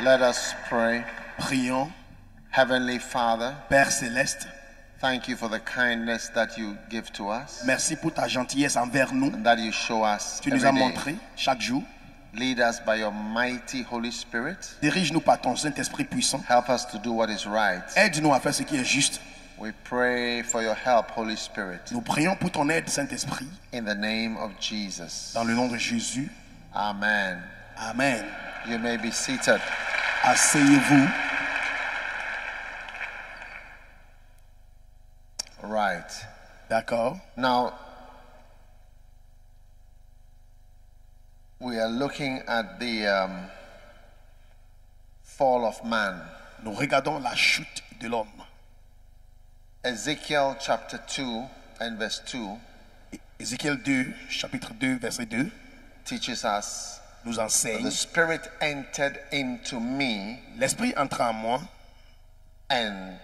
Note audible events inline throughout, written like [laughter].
Let us pray. Prions. Heavenly Father, Père céleste, thank you for the kindness that you give to us merci pour ta gentillesse envers nous. and that you show us Tu nous as day. montré chaque jour. Lead us by your mighty Holy Spirit. Dirige-nous par ton Saint-Esprit puissant. Help us to do what is right. Aide-nous à faire ce qui est juste. We pray for your help, Holy Spirit, Nous prions pour ton aide, Saint-Esprit, in the name of Jesus. dans le nom de Jésus. Amen. Amen. You may be seated. Asseyez-vous. Right. D'accord. Now, we are looking at the um, fall of man. Nous regardons la chute de l'homme. Ezekiel chapter 2 and verse 2 Ézéchiel 2, chapitre 2, verset 2, teaches us nous the enseigne. Spirit entered into me, L'Esprit entra en moi and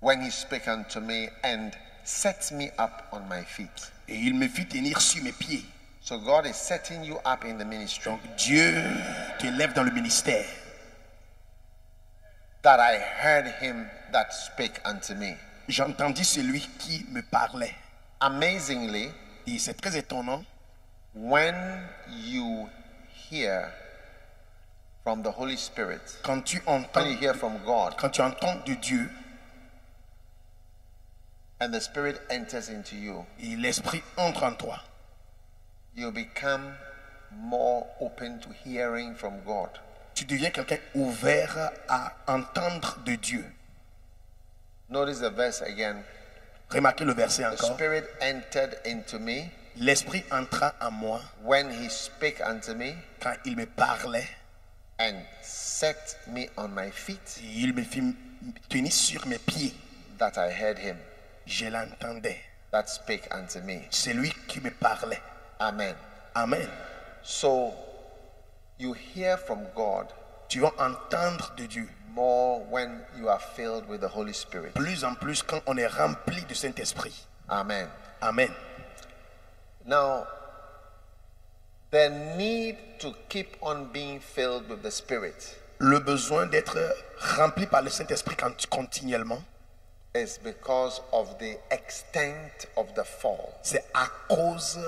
when he spake unto me, and set me up on my feet. et il me fit tenir sur mes pieds. So God is setting you up in the ministry. Donc Dieu t'élève dans le ministère. That I heard him that spake unto me. J'entendis celui qui me parlait. Amazingly, Et c'est très étonnant. When you hear from the Holy Spirit, Quand tu when entends, you hear from God, quand tu entends de Dieu and the Spirit enters into you, et l'Esprit entre en toi, you become more open to hearing from God. tu deviens quelqu'un ouvert à entendre de Dieu. Notice the verse again. Remarquez le verset The encore. Spirit entered into me L'Esprit entra en moi when He spake unto me quand il me parlait and set me on my feet, et il me fit tenir sur mes pieds. that I heard Him Je l'entendais. that spake unto me. C'est lui qui me parlait. Amen. Amen. So you hear from God Tu vas entendre de Dieu more when you are filled with the Holy Spirit. plus en plus quand on est rempli du Saint-Esprit. Amen. Amen. Now, the need to keep on being filled with the Spirit Le besoin d'être rempli par le Saint-Esprit continuellement, is because of the extent of the fall. c'est à cause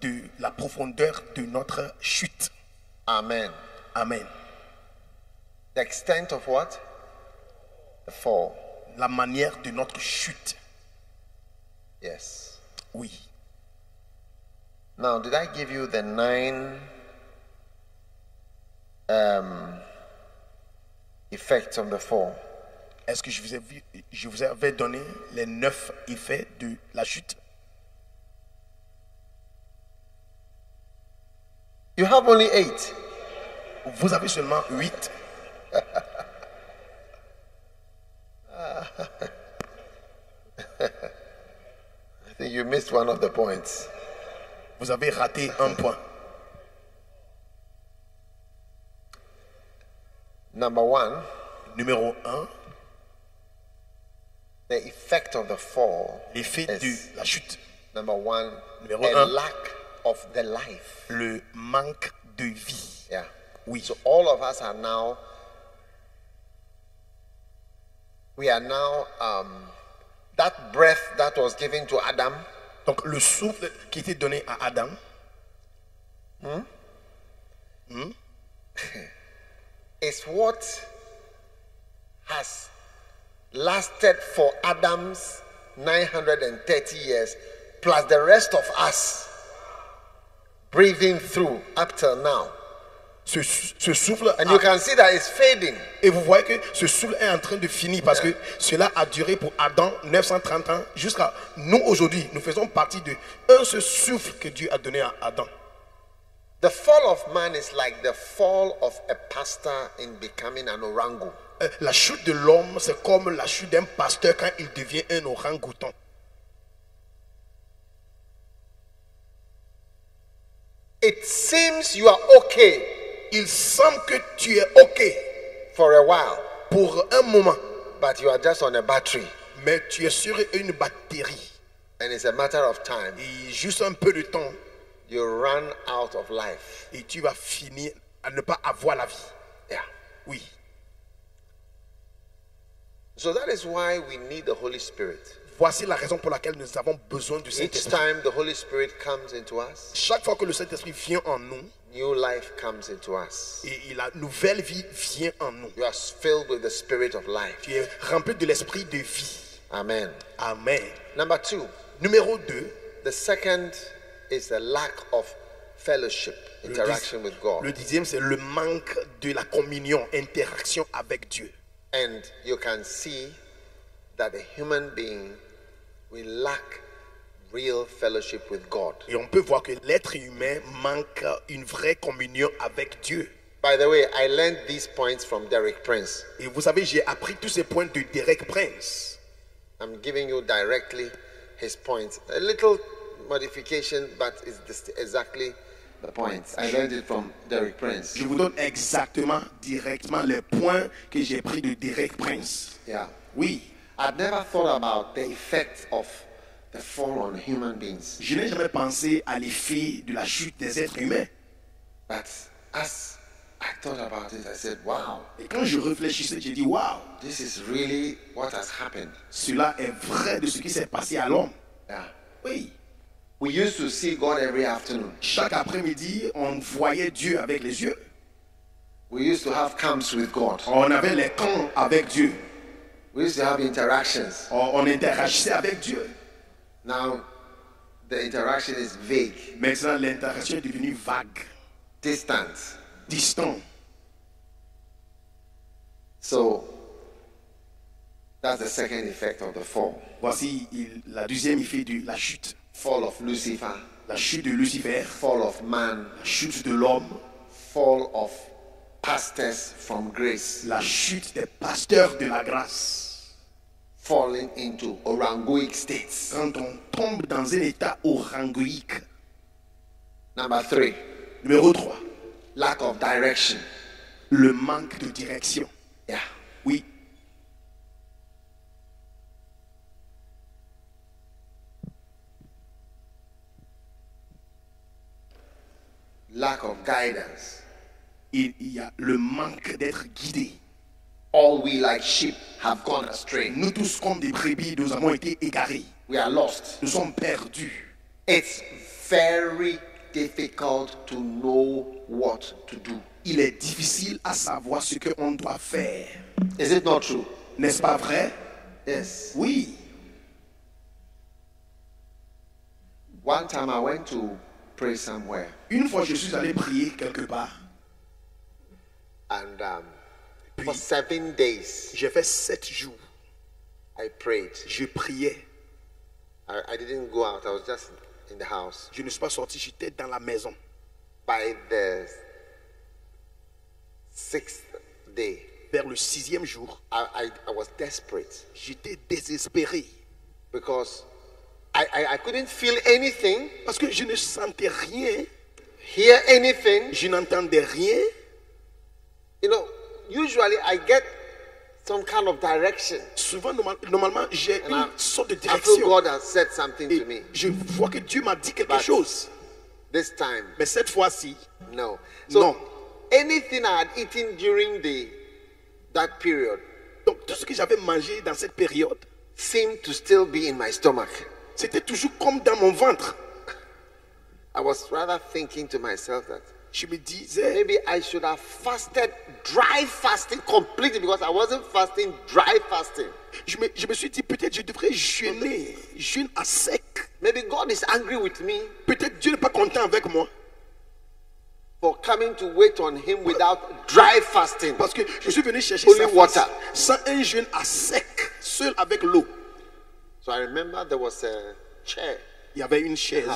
de la profondeur de notre chute. Amen. Amen. The extent of what? The fall. La manière de notre chute. Yes. Oui. Now, did I give you the nine um, effects of the fall? Est-ce que je vous, ai je vous avais donné les neuf effets de la chute? You have only eight. Vous avez seulement huit. [laughs] I think you missed one of the points. Vous avez raté un point. Number one, Numéro un, the effect of the fall l'effet is de la chute. number one, Numéro a un. lack of the life. Le manque de vie. Yeah. Oui. So all of us are now, we are now, um, that breath that was given to Adam, Donc le souffle qui était donné à Adam, [laughs] is what has lasted for Adam's 930 years, plus the rest of us breathing through up till now. Ce, ce souffle, And a- you can see that it's fading. et vous voyez que ce souffle est en train de finir parce que cela a duré pour Adam 930 ans jusqu'à nous aujourd'hui. Nous faisons partie de un seul souffle que Dieu a donné à Adam. The fall of man is like the fall of a pastor in becoming an orangu. Euh, La chute de l'homme, c'est comme la chute d'un pasteur quand il devient un orang-outan. It seems you are okay Il semble que tu es OK for a while, pour un moment, but you are just on a battery, mais tu es sur une batterie. and it's a matter of time. Et juste un peu de temps, You run out of life. et tu vas finir à ne pas avoir la vie. Yeah. Oui. So that is why we need the Holy Spirit. Voici la raison pour laquelle nous avons besoin du Each Saint-Esprit. time the Holy Spirit comes into us, Chaque fois que le Saint-Esprit vient en nous, new life comes into us. et, la nouvelle vie vient en nous, You are filled with the Spirit of life. tu es rempli de l'esprit de vie. Amen. Amen. Number two, Numéro 2, the second is the lack of fellowship, le, interaction with God. le dixième, c'est le manque de la communion, interaction avec Dieu. And you can see that a human being will lack real fellowship with God. Et on peut voir que l'être humain manque une vraie communion avec Dieu. By the way, I learned these points from Derek Prince. Et vous savez, j'ai appris tous ces points de Derek Prince. I'm giving you directly his points. A little modification, but it's exactly the points. I learned it from Derek Prince. Je vous donne exactement, directement les points que j'ai pris de Derek Prince. Yeah. Oui, I've never thought about the effect of the fall on human beings. je n'ai jamais pensé à l'effet de la chute des êtres humains. But as I thought about it, I said, wow, Et quand je réfléchissais, j'ai dit, waouh, this is really what has happened. cela est vrai de ce qui s'est passé à l'homme. Yeah. Oui, We used to see God every afternoon. chaque après-midi, on voyait Dieu avec les yeux. We used to have camps with God. On avait les camps avec Dieu. We used to have interactions. On, on interagissait avec Dieu. Now, the interaction is vague, Maintenant, l'interaction est devenue vague, distant. distant. So, that's the second effect of the fall. Voici il- la deuxième effet de la chute. Fall of Lucifer, La chute de Lucifer, fall of man, la chute de l'homme, fall of pastors from grace, la chute des pasteurs de la grâce. Falling into orangoic states. Quand on tombe dans un état orangoïque. Number three, Numéro 3, lack of direction. le manque de direction. Yeah. Oui, Lack of guidance. il il y a le manque d'être guidé. All we like sheep have gone astray. Nous tous, comme des brebis, nous avons été égarés. We are lost. Nous sommes perdus. It's very difficult to know what to do. Il est difficile à savoir ce qu'on doit faire. Is it not true? N'est-ce pas vrai? Yes. Oui. One time I went to pray somewhere Une fois, je suis allé prier quelque part. and um, for seven days J'ai fait sept jours. I prayed. Je priais. I, I didn't go out, I was just in the house. Je ne suis pas sorti, j'étais dans la maison. By the sixth day, Vers le sixième jour, I, I, I was desperate j'étais désespéré. because I, I, I couldn't feel anything, Parce que je ne sentais rien. hear anything. Je n'entendais rien. You know, usually I get some kind of direction. Souvent, normal- normalement, j'ai une sorte de I feel direction. God has said something to me. Je vois que Dieu m'a dit quelque But- chose. This time, Mais cette fois-ci, no. So No. anything I had eaten during the that period donc tout ce que j'avais mangé dans cette période, seemed to still be in my stomach. c'était toujours comme dans mon ventre. I was rather thinking to myself that Je me disais, maybe I should have fasted dry fasting completely because I wasn't fasting dry fasting. je me, je me suis dit, peut-être je devrais jeûner, jeûne à sec. Maybe God is angry with me Peut-être Dieu n'est pas content avec moi. for coming to wait on Him without dry fasting. Parce que je suis venu chercher Only water. sans un jeûne à sec, seul avec l'eau. So I remember there was a chair Il y avait une chaise.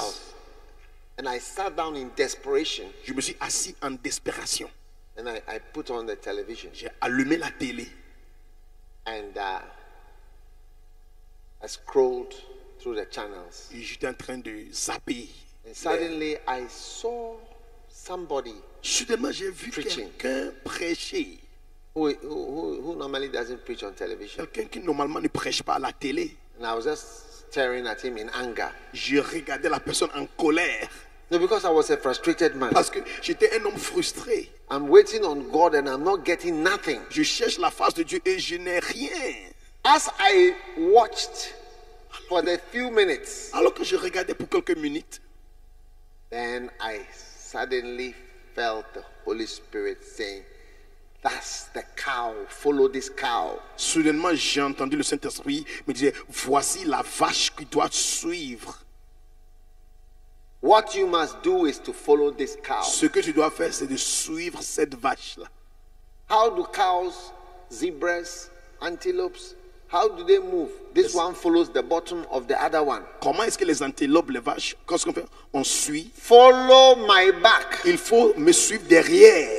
And I sat down in desperation Je me suis assis en desperation. and I, I put on the television J'ai allumé la télé. and uh, I scrolled through the channels. Et j'étais en train de zapper. And suddenly I saw somebody Soudainement, j'ai vu Preaching. quelqu'un prêcher. who, who, who- who normally doesn't preach on television? Quelqu'un qui normalement ne prêche pas à la télé. And I was just staring at him in anger. Je regardais la personne en colère. No, because I was a frustrated man. Parce que j'étais un homme frustré. I'm waiting on God and I'm not getting nothing. Je cherche la face de Dieu et je n'ai rien. As I watched for the few minutes, Alors que je regardais pour quelques minutes, then I suddenly felt the Holy Spirit saying, That's the cow. Follow this cow. soudainement j'ai entendu le Saint-Esprit me dire, voici la vache qui doit suivre. What you must do is to follow this cow. Ce que tu dois faire, c'est de suivre cette vache-là. How do cows, zebras, antelopes, how do they move? This one follows the bottom of the other one. Comment est-ce que les antilopes, les vaches, qu'est-ce qu'on fait? On suit. Follow my back. Il faut me suivre derrière.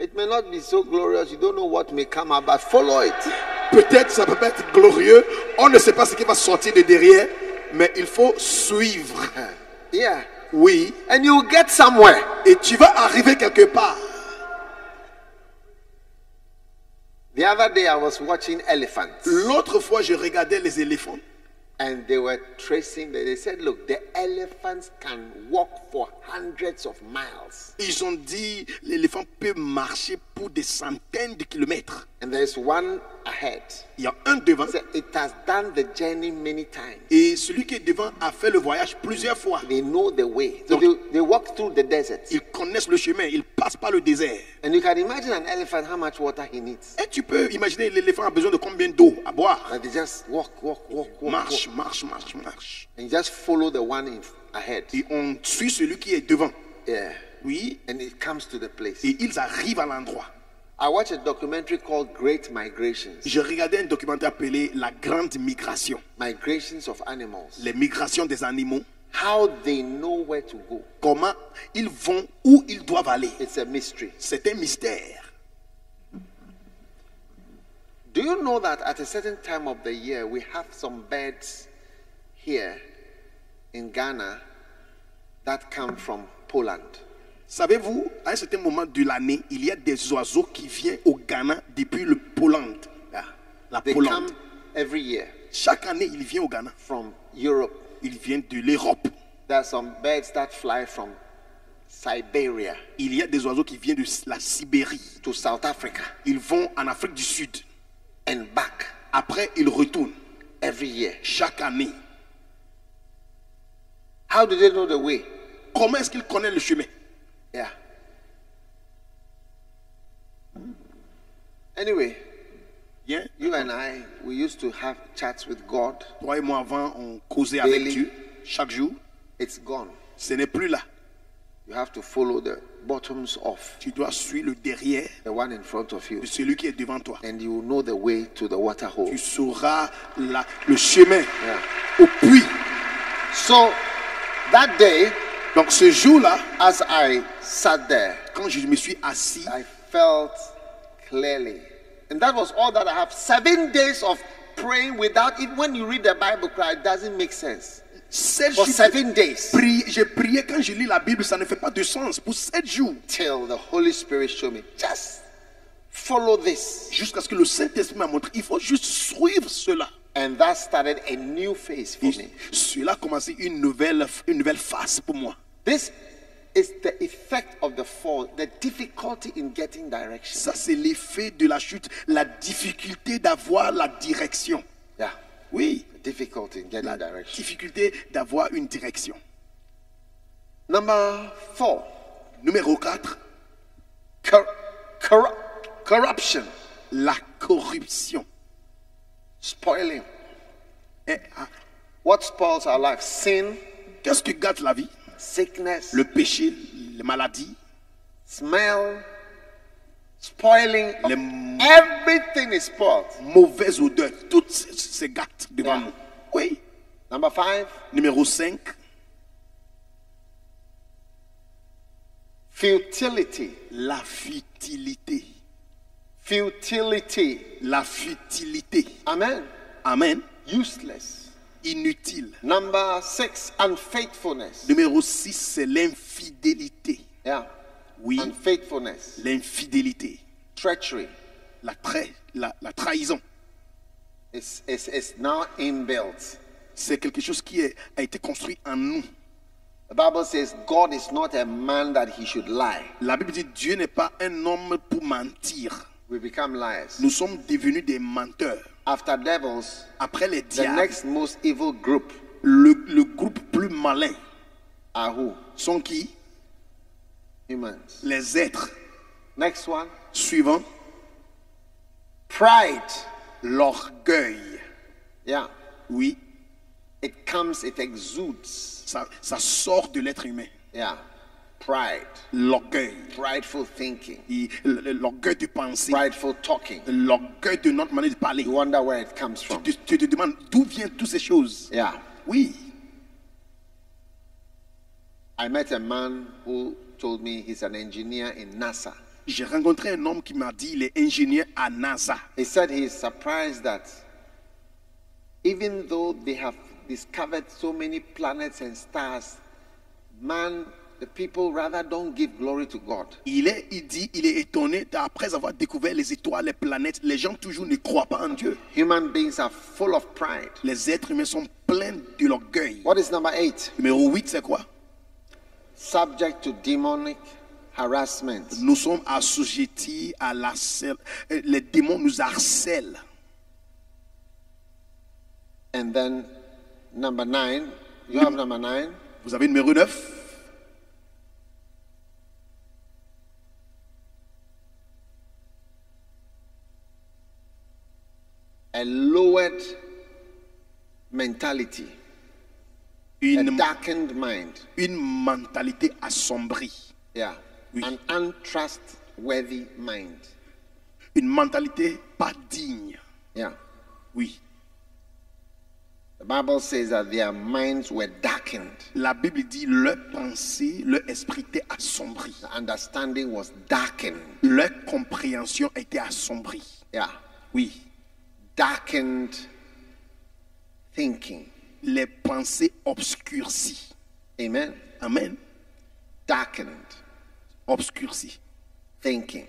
It may not be so glorious, you don't know what may come out, but follow it. Peut-être ça peut pas être glorieux. On ne sait pas ce qui va sortir de derrière, mais il faut suivre. Yeah. Oui. And you'll get somewhere. Et tu vas arriver quelque part. The other day I was watching elephants L'autre fois, je regardais les éléphants. and they were tracing, they said, look, the elephants can walk for hundreds of miles. Ils ont dit l'éléphant peut marcher pour des centaines de kilomètres. And there's one ahead. Il y a un devant. It has done the journey many times. Et celui qui est devant a fait le voyage plusieurs fois. They know the way. So they, they walk through the desert. Ils connaissent le chemin, ils passent par le désert. And you can imagine an elephant how much water he needs. Et tu peux imaginer l'éléphant a besoin de combien d'eau à boire? But they just walk, walk, walk, walk, Marche, walk. marche, marche, marche. And just follow the one in, ahead. Et on suit celui qui est devant. Yeah. Oui. And it comes to the place. Et ils arrivent à l'endroit. I watched a documentary called Great Migrations. Je regardais un documentaire appelé La Grande Migration. Migrations of animals. Les migrations des animaux. How they know where to go. Comment ils vont, où ils doivent aller. It's a mystery. C'est un mystère. Do you know that at a certain time of the year we have some birds here in Ghana that come from Poland? Savez-vous, à un certain moment de l'année, il y a des oiseaux qui viennent au Ghana depuis le Pologne. Yeah. La They Pologne. come every year Chaque année, ils viennent au Ghana. from Europe. Ils viennent de l'Europe. There are some birds that fly from Siberia Il y a des oiseaux qui viennent de la Sibérie. to South Africa Ils vont en Afrique du Sud. and back Après, ils retournent every year. chaque année. How do they know the way? Comment est-ce qu'ils connaissent le chemin? Yeah. Anyway, Bien. you and I, we used to have chats with God. Toi et moi, avant, on causait avec. Dieu chaque jour. It's gone. Ce n'est plus là. You have to follow the bottoms off, Tu dois suivre le derrière the one in front of you, de celui qui est devant toi. and you will know the way to the water hole. Tu sauras la- le chemin Yeah. au puits. So that day, Donc ce jour-là, as I sat there, quand je me suis assis, I felt clearly. And that was all that I have. Seven days of praying without it. When you read the Bible, it doesn't make sense. sept For seven days. pri- j'ai prié quand je lis la Bible, ça ne fait pas de sens. Pour sept jours, Till the Holy Spirit showed me. Just follow this. jusqu'à ce que le Saint-Esprit m'a montré, il faut juste suivre cela. And that started a new phase for Et me. cela a commencé une nouvelle, une nouvelle phase pour moi. This is the effect of the fall, the difficulty in getting direction. Ça, c'est l'effet de la chute, la difficulté d'avoir la direction. Yeah. Oui, The difficulty in getting la direction. difficulté d'avoir une direction. Number four, Numéro 4, cor- corru- corruption, la corruption. spoiling. Eh, ah, What spoils our life? Sin, Qu'est-ce qui gâte la vie? Sickness, Le péché, les maladies, smell, spoiling. Les Everything is spoiled. mauvaise odeur, toutes ces gâtes devant Yeah. nous. Oui. Number five, Numéro 5, futility. la futilité. Futility. La futilité. Amen. Amen. Useless. Inutile. Number six, unfaithfulness. Numéro 6, c'est l'infidélité. Yeah. Oui, Unfaithfulness. l'infidélité. Treachery. La, trai- la, la trahison. It's, it's, it's now inbuilt. c'est quelque chose qui est- a été construit en nous. The Bible says God is not a man that he should lie. La Bible dit Dieu n'est pas un homme pour mentir. We become liars. Nous sommes devenus des menteurs. After devils, Après les the diables, next most evil group le, le groupe plus malin are who? sont qui? Humans. Les êtres. Next one. Suivant, Pride. l'orgueil. Yeah. Oui, It comes, it exudes. ça, ça sort de l'être humain. Yeah. Pride. L'orgueil. Prideful thinking. L'orgueil de penser. Prideful talking. L'orgueil de notre manière de parler. You wonder where it comes from. Tu, tu te demandes d'où viennent toutes ces choses. Yeah. Oui, I met a man who told me he's an engineer in NASA. j'ai rencontré un homme qui m'a dit il est ingénieur à NASA. He said he is surprised that even though they have discovered so many planets and stars, man, the people rather don't give glory to God. Il est, il dit, il est étonné après avoir découvert les étoiles, les planètes. Les gens toujours ne croient pas en Dieu. Human beings are full of pride. Les êtres humains sont pleins de l'orgueil. What is number eight? Numéro 8, c'est quoi? Subject to demonic harassment. Nous sommes assujettis à la Les démons nous harcèlent. And then number nine, you have number nine. Vous avez numéro 9 A lowered mentality, a une, darkened mind. une mentalité assombrie. Yeah. Oui. An untrustworthy mind. Une mentalité pas digne. Yeah. Oui. The Bible says that their minds were darkened. La Bible dit leur pensée, leur esprit était assombri. The understanding was darkened. Leur compréhension était assombrie. Yeah. Oui. Darkened thinking. Les pensées obscurcies. Amen. Amen. Darkened Obscurcies. thinking.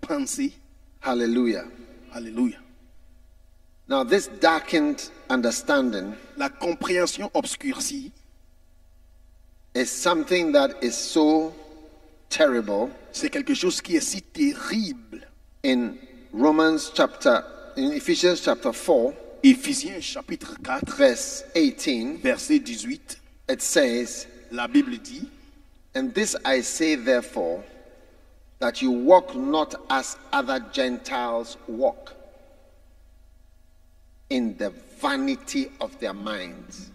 Pensée. Hallelujah. Alléluia. Now, this darkened understanding La compréhension obscurcie, is something that is so terrible c'est quelque chose qui est si terrible. in Romans chapter, in Ephesians chapter 4, Éphésiens chapitre 4, verse 18. verset 18, It says, la Bible dit, And this I say, therefore, that you walk not as other Gentiles walk, in the vanity of their minds.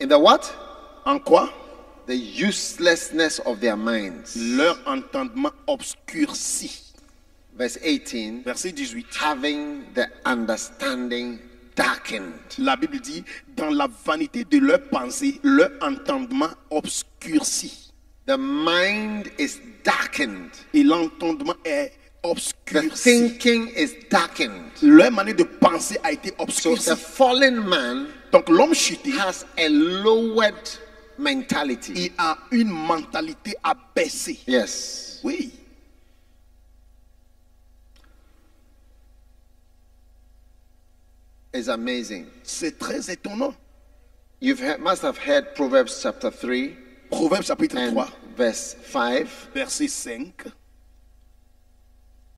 In the what? en quoi The uselessness of their minds. leur entendement obscurci. Verse 18, Verset 18, having the understanding darkened. la Bible dit, dans la vanité de leur pensée, leur entendement obscurci. The mind is darkened. Et l'entendement est The obscurci. thinking is darkened. Leur manière de penser a été So obscurcie. a fallen man Donc l'homme chuté, has a lowered mentality. il a une mentalité abaissée. Yes. Oui. It's amazing. C'est très étonnant. You must have heard Proverbs chapter 3 Proverbs chapitre and 3, verse 5. verset 5.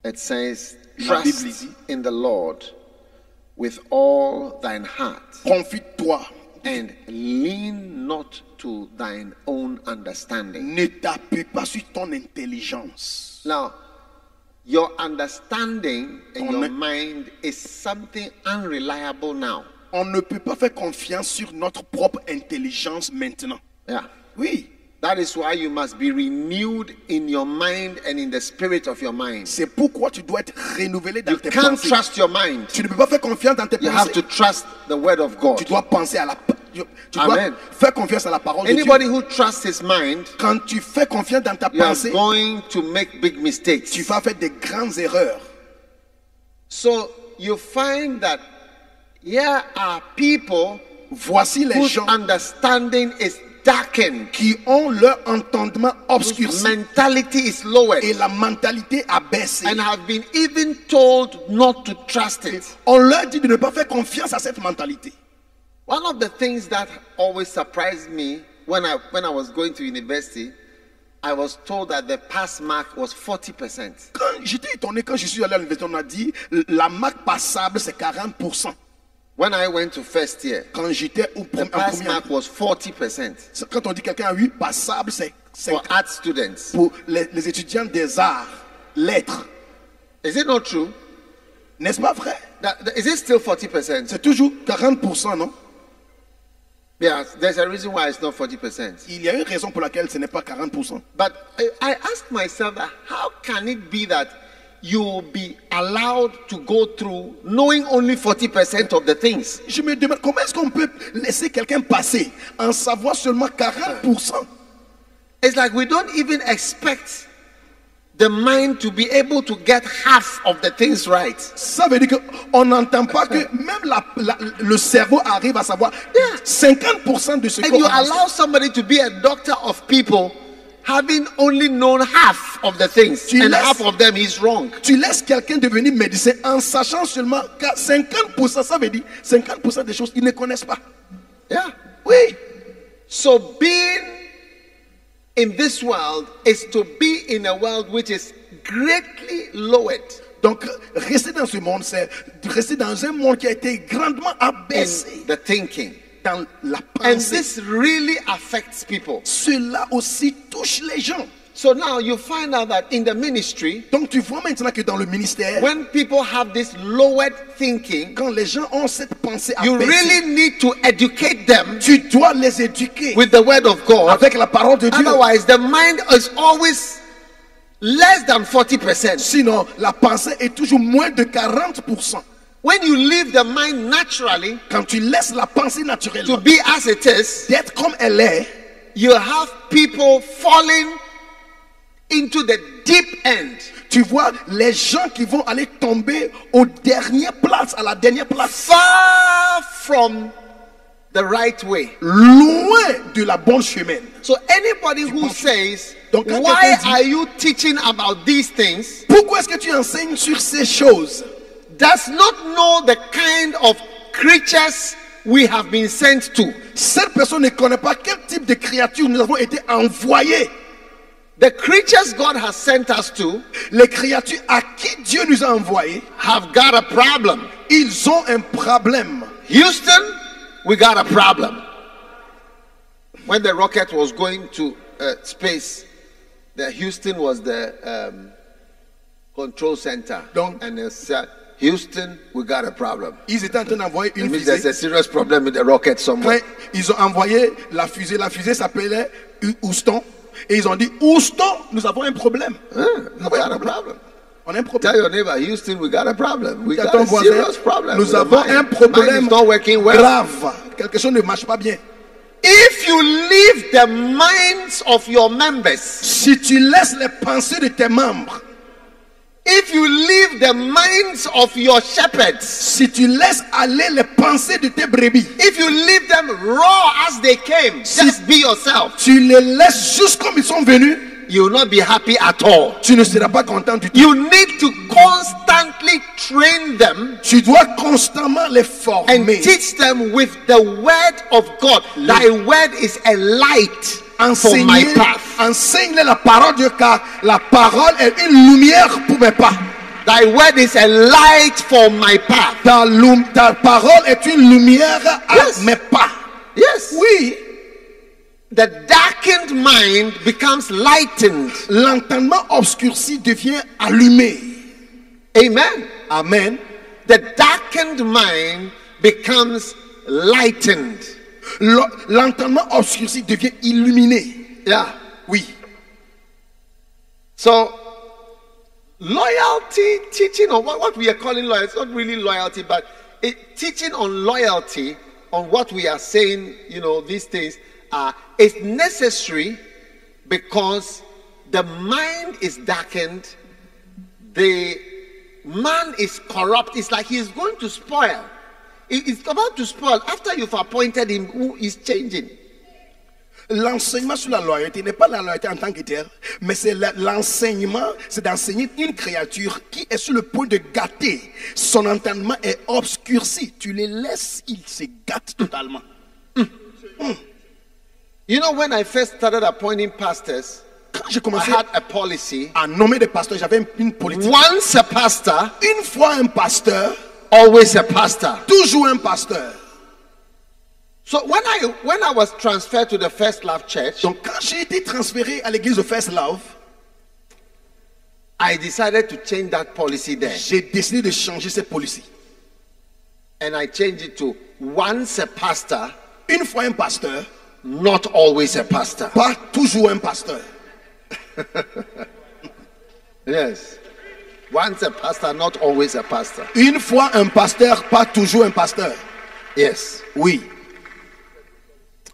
It says, Trust in the Lord with all thine heart Confie-toi. and lean not to thine own understanding. Ne t'appuie pas sur ton intelligence. Now, your understanding and your mind is something unreliable now. On ne peut pas faire confiance sur notre propre intelligence maintenant. Yeah. Oui. That is why you must be renewed in your mind and in the spirit of your mind. C'est pourquoi tu dois être renouvelé dans You tes can't pensées. trust your mind. Tu ne peux pas faire confiance dans tes You have to trust the word of God. Tu dois penser à la tu, tu dois Amen. faire confiance à la parole Anybody de Dieu. who trusts his mind, Quand tu fais confiance dans ta you are pensée, going to make big mistakes. tu vas faire des grandes erreurs. So you find that here are people Voici les whose gens understanding is darkened, qui ont leur entendement obscurci mentality is lowered, et la mentalité abaissée. and have been even told not to trust it. On leur dit de ne pas faire confiance à cette mentalité. One of the things that always surprised me when I when I was going to university, I was told that the pass mark was 40%. Quand j'étais étonné quand je suis allé à l'université, on m'a dit la marque passable c'est 40%. When I went to first year, Quand j'étais au the pass première, mark was 40% c'est- quand on dit quelqu'un a eu passable, c'est for art students. pour les, les étudiants des arts, lettres. Is it not true? N'est-ce pas vrai? That, that- is it still 40%? C'est toujours 40%, non? Yeah, there's a reason why it's not 40%. Il y a une raison pour laquelle ce n'est pas 40%. But I, I asked myself how can it be that you will be allowed to go through knowing only 40% of the things? Je me demande comment est-ce qu'on peut laisser quelqu'un passer en savoir seulement 40% It's like we don't even expect the mind to be able to get half of the things right. Ça veut dire qu'on n'entend pas que même la- la- le cerveau arrive à savoir 50% de ce And you allow somebody to be a doctor of people having only known half of the things, Tu and laisses- half of them is wrong. Tu laisses quelqu'un devenir médecin en sachant seulement que 50%, ça veut dire 50% des choses qu'ils ne connaissent pas. Yeah. Oui. So being in this world is to be in a world which is greatly lowered Donc, rester dans ce monde, c'est rester dans un monde qui a été grandement in abaissé the thinking. Dans la And pensée. this really affects people. Cela aussi touche les gens. So now you find out that in the ministry, Donc, tu vois maintenant que dans le ministère, when people have this lowered thinking, quand les gens ont cette pensée you abaissée, really need to educate them tu dois les éduquer with the word of God. avec la parole de Dieu. Otherwise, the mind is always less than 40%. Sinon, la pensée est toujours moins de 40%. When you leave the mind naturally Quand tu laisses la pensée to naturellement be as it is, d'être comme elle est, you have people falling into the deep end, tu vois les gens qui vont aller tomber aux dernières places, à la dernière place, far from the right way. loin de la bonne chemin. So anybody who says, Donc, "Why dit- are you teaching about these things?" Pourquoi est-ce que tu enseignes sur ces choses? Does not know the kind of creatures we have been sent to. Cette personne ne connaît pas quel type de créature nous avons été envoyés. The creatures God has sent us to Les créatures à qui Dieu nous a envoyés, have got a problem. ils ont un problème. Houston, we got a problem. When the rocket was going to uh, space, the Houston was the um, control center. Donc- and Houston, we got a problem. Ils étaient en train d'envoyer une means there's fusée. a serious problem with the rocket somewhere. Quand ils ont envoyé la fusée, la fusée s'appelait Houston. Et ils ont dit, Houston, nous avons un problème. Huh, we got a problem. On a un Tell problème. your neighbor, Houston, we got a problem. We got a voisin, serious problem. nous avons un problème is not working well. grave. Quelque chose ne marche pas bien. If you leave the minds of your members, Si tu laisses les pensées de tes membres, if you leave the minds of your shepherds, si tu laisses aller les pensées de tes brebis, if you leave them raw as they came, just be yourself. tu les laisses juste comme ils sont venus, You will not be happy at all. tu ne seras pas content du tout. You need to constantly train them Tu dois constamment les and former. teach them with the word of God. Thy word is a light for my path. enseigne la parole de Dieu car la parole est une lumière pour mes pas. Thy word is a light for my path. Ta, ta parole est une lumière à Yes. mes pas. Yes. Oui, The darkened mind becomes lightened. l'entendement obscurci devient allumé. Amen. Amen. The darkened mind becomes lightened. L'entendement obscurci devient illuminé. Yeah. Oui. So, loyalty, teaching on what, what we are calling loyalty, it's not really loyalty, but it, teaching on loyalty, on what we are saying, you know, these things, uh, is necessary because the mind is darkened, the man is corrupt. It's like he's going to spoil. He's about to spoil. After you've appointed him, who is changing? L'enseignement sur la loyauté n'est pas la loyauté en tant que telle, mais c'est l'enseignement, c'est d'enseigner une créature qui est sur le point de gâter. Son entendement est obscurci. Tu les laisses, ils se gâtent totalement. You know, when I first started appointing pastors, Quand j'ai I commencé had a policy. à nommer des pasteurs, j'avais une- une politique. Once a pastor, Une fois un pasteur, always a pastor. toujours un pasteur. So when I when I was transferred to the First Love Church, Donc quand j'ai été transféré à l'église de First Love, I decided to change that policy there, j'ai décidé de changer cette policy. and I changed it to once a pastor, Une fois un pasteur, not always a pastor. pas toujours un pasteur. [laughs] Yes, once a pastor, not always a pastor. Une fois un pasteur, pas toujours un pasteur. Yes. Oui.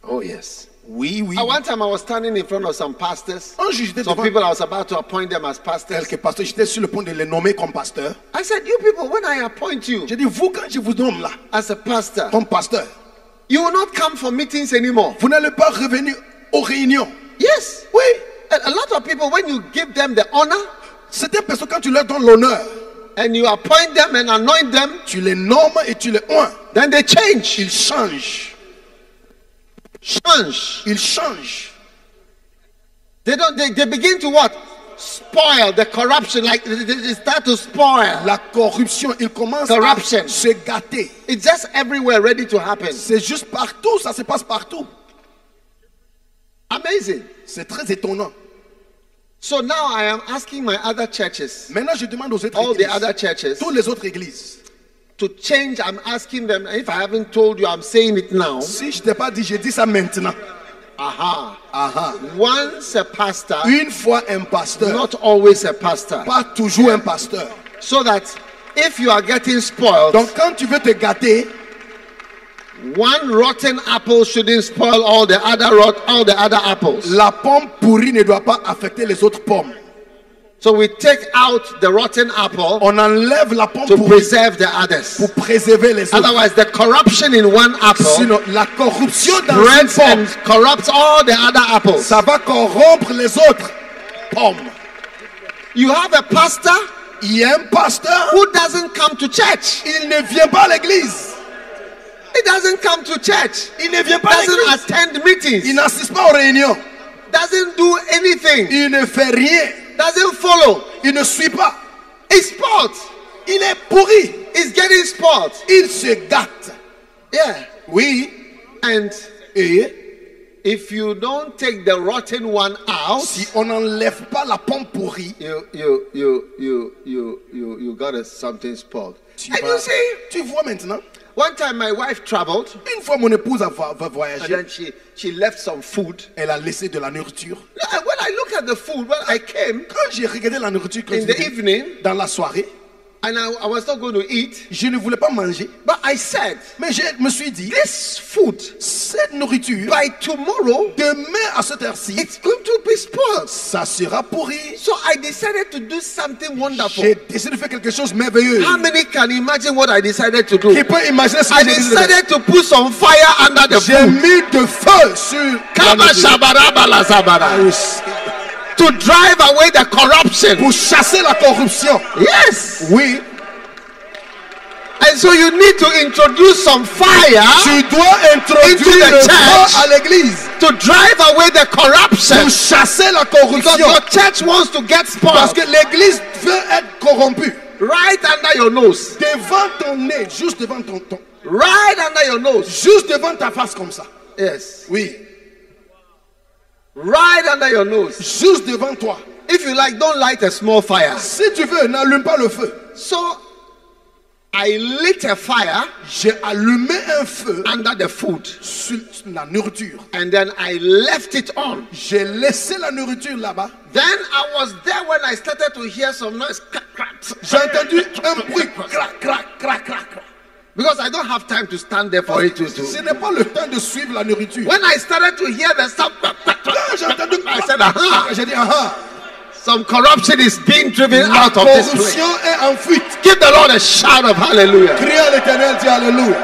Oh yes. Oui, oui. At one time, I was standing in front of some pastors. Un jour, j'étais Some devant people I was about to appoint them as pastors. quelques pasteurs, j'étais sur le point de les nommer comme pasteur. I said, "You people, when I appoint you J'ai dit, vous, quand je vous nomme là, as a pastor, comme pasteur, you will not come for meetings anymore." vous n'allez pas revenir aux réunions. Yes. Oui. A, lot of people, when you give them the honor C'était personne quand tu leur donnes l'honneur, and you appoint them and anoint them, tu les nommes et tu les oins. then they change. Ils changent. Change. Ils changent. They don't. They, they begin to what? Spoil the corruption. Like they start to spoil. La corruption, ils commencent Corruption. à se gâter. It's just everywhere, ready to happen. C'est juste partout, ça se passe partout. Amazing. C'est très étonnant. So now I am asking my other churches, Maintenant, je demande aux autres all the other churches, toutes les autres églises, to change. I'm asking them. If I haven't told you, I'm saying it now. si je t'ai pas dit, je dis ça maintenant. Aha. Aha. Once a pastor, Une fois un pasteur, not always a pastor. pas toujours un pasteur. So that if you are getting spoiled, Donc quand tu veux te gâter, one rotten apple shouldn't spoil all the other rot, all the other apples. la pomme pourrie ne doit pas affecter les autres pommes. So we take out the rotten apple On enlève la pomme to pourrie preserve the others. pour préserver les autres. Otherwise, the corruption in one apple Sinon, la corruption dans une spreads pomme, and corrupts all the other apples. ça va corrompre les autres pommes. You have a pastor Il y a un pasteur, who doesn't come to church. il ne vient pas à l'église. He doesn't come to church. Il ne vient pas Doesn't attend Il meetings. n'assiste pas aux réunions. Doesn't do anything. Il ne fait rien. Doesn't follow. Il ne suit pas. He's spoiled. Il est pourri. He's getting spoiled. Il se gâte. Yeah. Oui. And Et if you don't take the rotten one out, si on n'enlève pas la pomme pourrie, you you you you you you you got a, something spoiled. tu, And vas- you see, tu vois maintenant. One time my wife traveled, Une fois mon épouse a va, va and voyager, then she she left some food. elle a laissé de la nourriture. And when I look at the food, when I came Quand j'ai regardé la nourriture quand in the evening, dans la soirée, and I, I was not going to eat, je ne voulais pas manger. but I said, Mais je me suis dit, this food cette nourriture, by tomorrow demain à cette heure-ci, it's going to be spoiled. ça sera pourri. So I decided to do something wonderful. J'ai décidé de faire quelque chose de merveilleux. How many can imagine what I decided to do? Qui peut imaginer ce que I j'ai décidé de faire? decided to put some fire under the J'ai mis de feu sur la Kaba nourriture. Shabarabala sabara. Oui. To drive away the corruption. pour chasser la corruption. Yes. Oui, And so you need to introduce some fire tu dois Into the church. à l'église to drive away the corruption. pour chasser la Because corruption. your church wants to get Parce spoiled que l'église veut être corrompue. right under your nose. Devant ton nez, juste devant ton, ton Right under your nose. juste devant ta face comme ça. Yes. Oui, Right under your nose. juste devant toi. If you like, don't light a small fire. Si tu veux, n'allume pas le feu. So I lit a fire J'ai allumé un feu under the food sur la nourriture. and then I left it on. J'ai laissé la nourriture là-bas. Then I was there when I started to hear some noise. Crack, crack. J'ai entendu un bruit. Crac, crac, crac, crac. crac. Because I don't have time to stand there for it to Ce do. n'est pas le temps de suivre la nourriture. When I started to hear the sound, [laughs] I said, aha, j'ai dit, ah, some corruption is being driven la out of this place. est en fuite. Give the Lord a shout of hallelujah. Crie à l'éternel, dis Alléluia.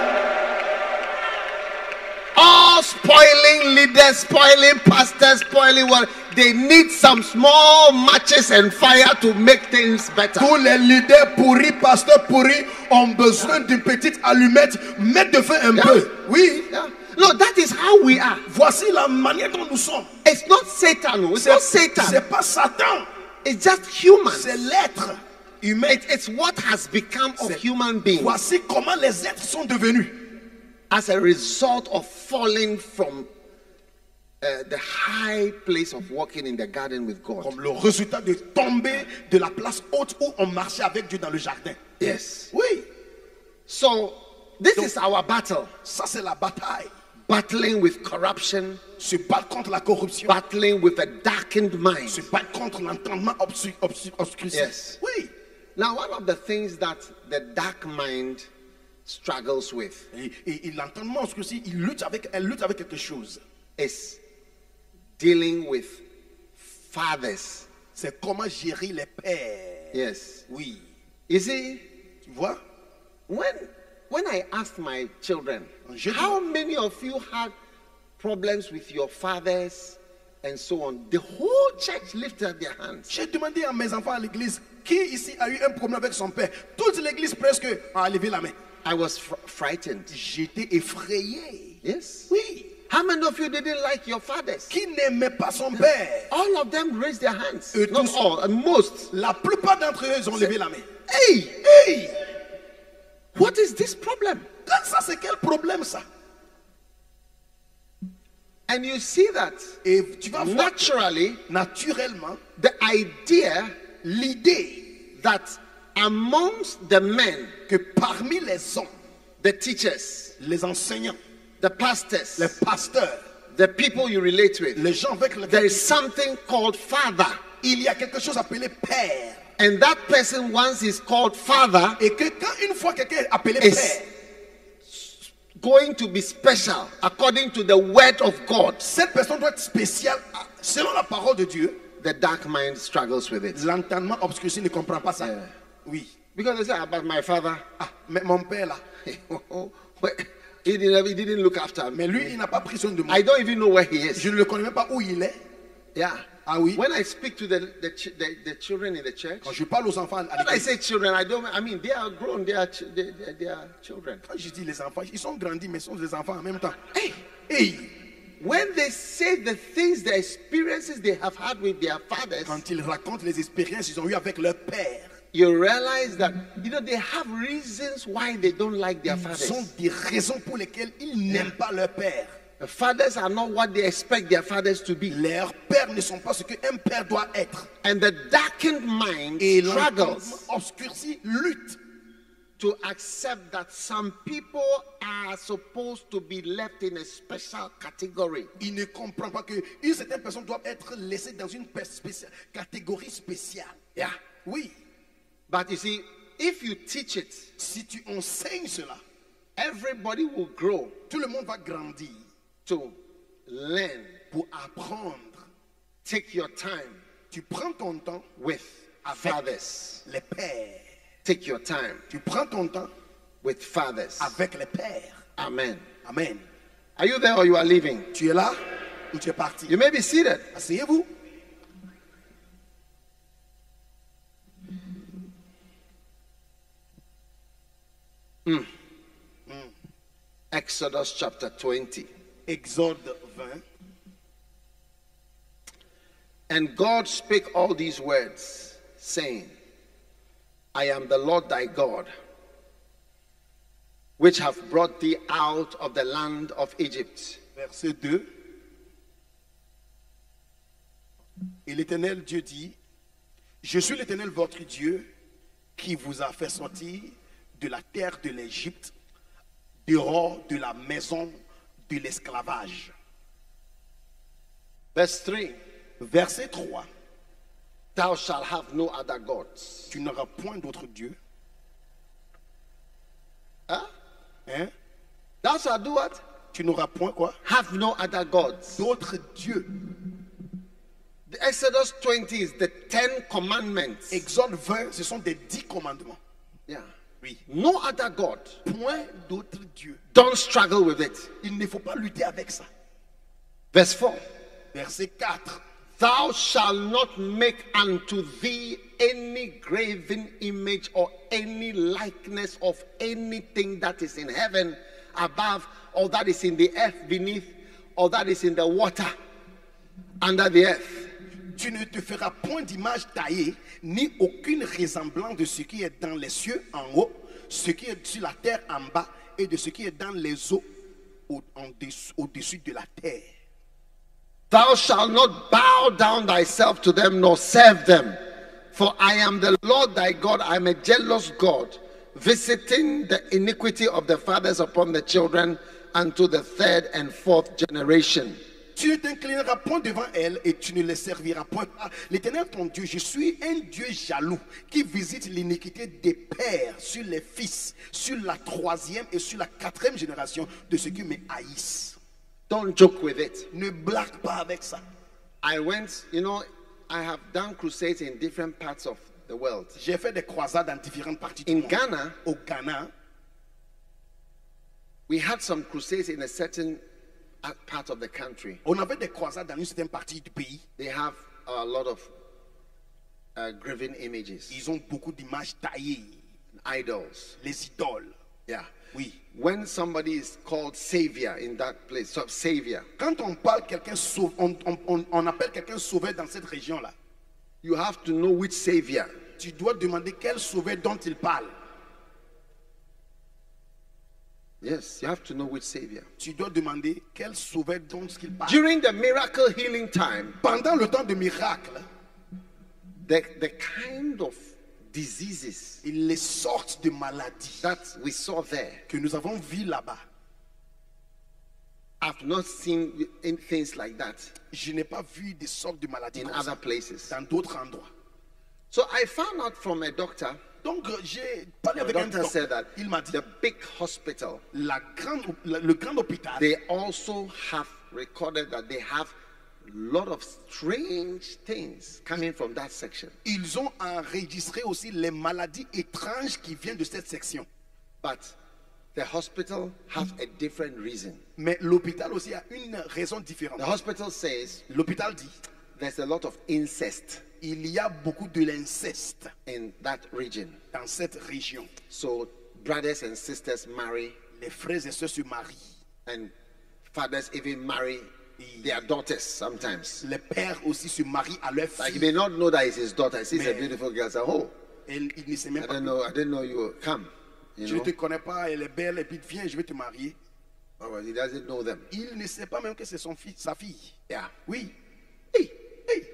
All spoiling leaders, spoiling pastors, spoiling what they need some small matches and fire to make things better. Tous les leaders pourris, pasteurs pourris ont besoin d'une petite allumette. Mettre de feu un Yeah. peu. Oui. Yeah. No, that is how we are. Voici la manière dont nous sommes. It's not Satan. It's not Satan. C'est pas Satan. It's just human. C'est l'être humain. It, it's what has become of human beings Voici comment les êtres sont devenus. As a result of falling from uh, the high place of walking in the garden with God. Comme le résultat de tomber de la place haute où on marchait avec Dieu dans le jardin. Yes. Oui. So this is our battle. Ça, c'est la bataille. Battling with corruption, Se battre contre la corruption. battling with a darkened mind. Se battre contre l'entendement obscur, obscur, obscurci. Yes. Oui. Now, one of the things that the dark mind struggles with Et, et- et l'entendement obscurci, il lutte avec, elle lutte avec quelque chose. is dealing with fathers. C'est comment gérer les pères. Yes. Oui. You see, Tu vois? when when I asked my children, how many of you had problems with your fathers and so on, the whole church lifted their hands. J'ai demandé à mes enfants à l'église qui ici a eu un problème avec son père? Toute l'église presque a levé la main. I was fr- frightened. J'étais effrayé. Yes. Oui. How many of you didn't like your fathers? Qui n'aimait pas son père? All of them raised their hands. Eux Not tous- all, most. La plupart d'entre eux ils ont levé la main. Hey, Hey! what is this problem? Quand ça, c'est quel problème ça? And you see that Et tu vas naturally naturellement the idea l'idée that amongst the men, que parmi les hommes, the teachers, les enseignants, the pastors, les pasteurs, the people you relate with, les gens avec there lesquels is something called father. il y a quelque chose appelé père. And that person, once is called father, Et que quand une fois quelqu'un est appelé père, going to be special according to the word of God. cette personne doit être spéciale selon la parole de Dieu. The dark mind struggles with it. L'entendement obscurci ne comprend pas ça. Yeah. Oui. Because they say about my father, Ah, mais mon père là, [laughs] he didn't, he didn't look after me. mais lui, il n'a pas pris soin de moi. I don't even know where he is. Je ne le connais même pas où il est. Yeah. Ah oui. When I speak to the, the, the, the children in the church, Quand je parle aux enfants à when I say children, I don't, I mean, they are grown, they are, they, they, they are children. quand je dis les enfants, ils sont grandis, mais ils sont des enfants en même temps. Hey, Hey, when they say the things, the experiences they have had with their fathers, quand ils racontent les expériences qu'ils ont eues avec leur père, you realize that, you know, they have reasons why they don't like their ils ont fathers. des raisons pour lesquelles ils n'aiment pas leur père. The fathers are not what they expect their fathers to be. Leurs pères ne sont pas ce qu'un père doit être. And the darkened mind Et struggles obscurci lutte to accept that some people are supposed to be left in a special category. Il ne comprend pas que une certaine personne doit être laissée dans une spéciale- catégorie spéciale. Yeah. Oui, But you see, if you teach it, si tu enseignes cela, everybody will grow tout le monde va grandir to learn. pour apprendre. Take your time Tu prends ton temps with avec fathers. les pères. Take your time Tu prends ton temps with fathers. avec les pères. Amen. Amen. Are you there or you are leaving? Tu es là ou tu es parti? You may be seated. Asseyez-vous. Mm. Mm. Exodus chapter 20. Exode 20. And God spake all these words, saying, I am the Lord thy God, which have brought thee out of the land of Egypt. Verset 2. Et l'Éternel Dieu dit, Je suis l'Éternel votre Dieu qui vous a fait sortir de la terre de l'Égypte, dehors de la maison de l'esclavage. Verse 3 Verset 3. Thou shalt have no other gods. Tu n'auras point d'autre Dieu. Huh? Hein? Thou shalt do what? Tu n'auras point quoi? Have no other gods. D'autres dieux. The Exodus 20 is the Ten Commandments. Exode 20, ce sont des dix commandements. Yeah. Oui. No other God. Point d'autres dieux. Don't struggle with it. Il ne faut pas lutter avec ça. Verse 4 Verset 4. Thou shalt not make unto thee any graven image or any likeness of anything that is in heaven above, or that is in the earth beneath, or that is in the water under the earth. Tu ne te feras point d'image taillée, ni aucune ressemblance de ce qui est dans les cieux en haut, ce qui est sur la terre en bas, et de ce qui est dans les eaux au-dessus de la terre. Thou shalt not bow down thyself to them nor serve them. For I am the Lord thy God. I am a jealous God, visiting the iniquity of the fathers upon the children unto the third and fourth generation. Tu ne t'inclineras point devant elle et tu ne les serviras point. Ah, L'Éternel ton Dieu, je suis un Dieu jaloux qui visite l'iniquité des pères sur les fils, sur la troisième et sur la quatrième génération de ceux qui me haïssent. Don't joke with it. Ne blague pas avec ça. I went, you know, I have done crusades in different parts of the world. J'ai fait des croisades dans différentes parties du In monde. Ghana, Au Ghana, we had some crusades in a certain part of the country. on avait des croisades dans une certaine partie du pays. They have a lot of uh, graven images, Ils ont beaucoup d'images taillées, idols. les idoles. Yeah. Oui. When somebody is called savior in that place, so savior, Quand on parle quelqu'un sauve, on, on- on- appelle quelqu'un sauveur dans cette région-là. you have to know which savior. Tu dois demander quel sauveur dont il parle. Yes, you have to know which savior. Tu dois demander quel sauveur dont il parle. During the miracle healing time, Pendant le temps de miracle, the, the kind of diseases les sortes de maladies that we saw there, que nous avons vues là-bas, I've not seen in things like that je n'ai pas vu des sortes de maladies in comme ça other places. dans d'autres endroits. So I found out from a doctor. Donc j'ai parlé The avec un docteur. that Il m'a dit, the big hospital, la grande, la- le grand hôpital, they also have recorded that they have a lot of strange things coming from that section. ils ont enregistré aussi les maladies étranges qui viennent de cette section. But the hospital have a different reason. Mais l'hôpital aussi a une raison The différente. hospital says L'hôpital dit, there's a lot of incest il y a beaucoup de l'inceste in that region. dans cette région. So brothers and sisters marry, Les frères et sœurs se marient. and fathers even marry their daughters sometimes. Les pères aussi se marient à leurs Like filles. may not know that it's his daughter. He sees a beautiful girl. Say, oh, il ne sait même I pas. don't know. I didn't know you come. You Je ne know, te connais pas, elle est belle, et puis viens, je vais te marier. Oh, well, he doesn't know them. Il ne sait pas même que c'est son fils, sa fille. Yeah. Oui. Hey, Hey,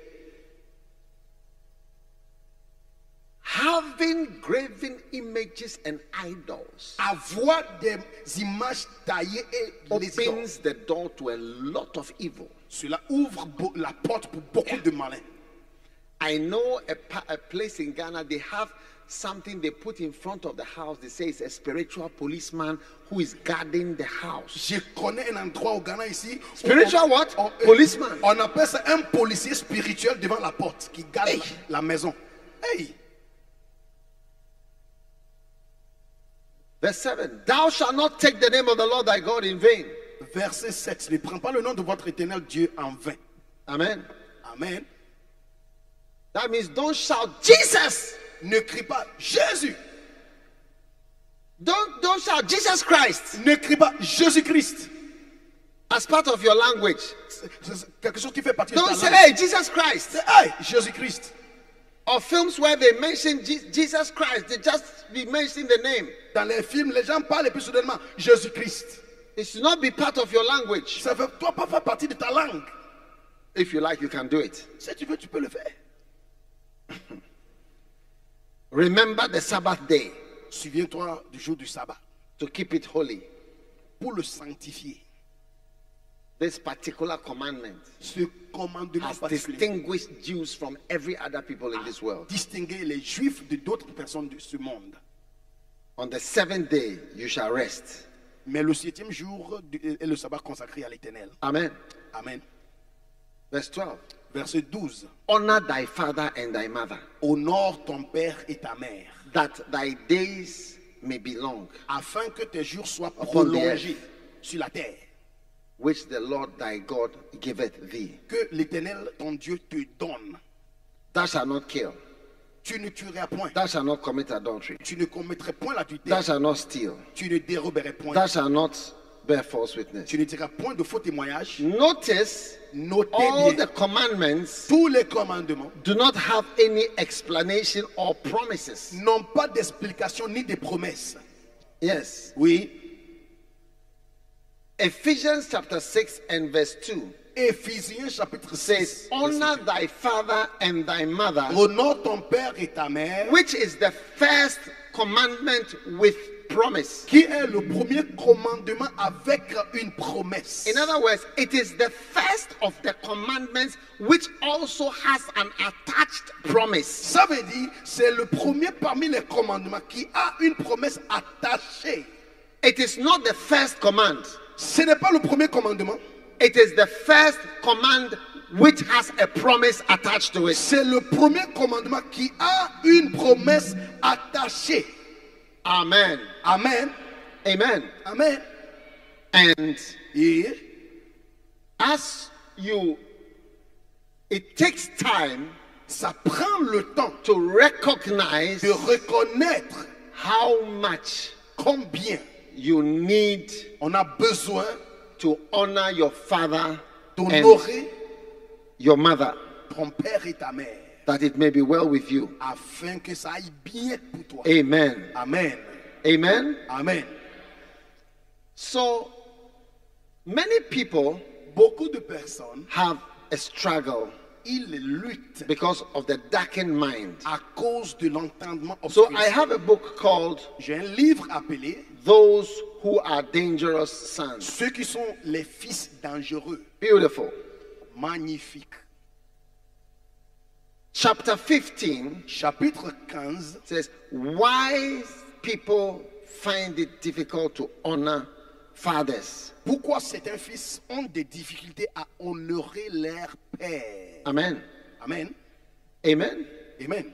having graven images and idols avoir des images taillées et les opens the door to a lot of evil. cela ouvre la porte pour beaucoup de malins. I know a, a place in Ghana, they have something they put in front of the house. They say it's a spiritual policeman who is guarding the house. Je connais un endroit au Ghana ici. Spiritual on- what? on- Policeman. On appelle ça un policier spirituel devant la porte qui garde Hey. la maison. Hey, Verse 7 Thou shalt not take the name of the Lord thy God in vain. verset 7. Ne prends pas le nom de votre éternel Dieu en vain. Amen. Amen. That means don't shout Jesus. Ne crie pas Jésus. Don't, don't shout Jesus Christ Ne crie pas Jésus-Christ. as part of your language. C'est- quelque chose qui fait partie de Don't ta say, langue. hey, Jesus Christ. Hey, Jésus-Christ. Or films where they mention Je- Jesus Christ, they just be mentioning the name. Dans les films, les gens parlent et puis soudainement Jésus-Christ. It should not be part of your language. Ça ne doit pas faire partie de ta langue. If you like, you can do it. Si tu veux, tu peux le faire. [laughs] Remember the Sabbath day Souviens-toi du jour du sabbat to keep it holy. pour le sanctifier. This particular commandment Ce commandement has distinguished Jews from every other people in this world. distinguer les juifs de d'autres personnes de ce monde. On the seventh day, you shall rest. Mais le septième jour est le sabbat consacré à l'éternel. Amen. Amen. Verse 12. Verset 12. Honor thy father and thy mother, Honore ton père et ta mère, that thy days may be long. afin que tes jours soient prolongés sur la terre. Which the Lord thy God giveth thee. que l'Éternel, ton Dieu, te donne. Thou shalt not kill. Tu ne tueras point. Thou shalt not commit adultery. Tu ne commettrai point Thou l'adultère. shalt not steal. Tu ne déroberais point. Thou shalt not bear false witness. Tu ne diras point de faux témoignages. Notice Notez all bien. the commandments Tous les commandements do not have any explanation or promises. n'ont pas d'explication ni de promesses. Yes. Oui. Ephesians chapter 6 and verse 2 Éphésiens chapitre 6. says, Honor thy father and thy mother, Honore ton père et ta mère, which is the first commandment with promise. qui est le premier commandement avec une promesse. In other words, it is the first of the commandments which also has an attached promise. Ça veut dire, c'est le premier parmi les commandements qui a une promesse attachée. It is not the first command, Ce n'est pas le premier commandement, it is the first command which has a promise attached to it. c'est le premier commandement qui a une promesse attachée. Amen. Amen. Amen. Amen. And Et as you, it takes time ça prend le temps to recognize de reconnaître how much combien you need on a besoin to honor your father and d'honorer your mother, ton père et ta mère that it may be well with you. afin que ça aille bien pour toi. Amen. Amen. Amen. Amen. So many people Beaucoup de personnes, have a struggle because of the darkened mind. à cause de l'entendement So. I have a book called J'ai un livre appelé Those Who Are Dangerous Sons. Ceux qui sont les fils dangereux, Beautiful. magnifiques. Chapter 15 Chapitre 15, says, Why people find it difficult to honor fathers. pourquoi certains fils ont des difficultés à honorer leur père. Amen. Amen. Amen. Amen.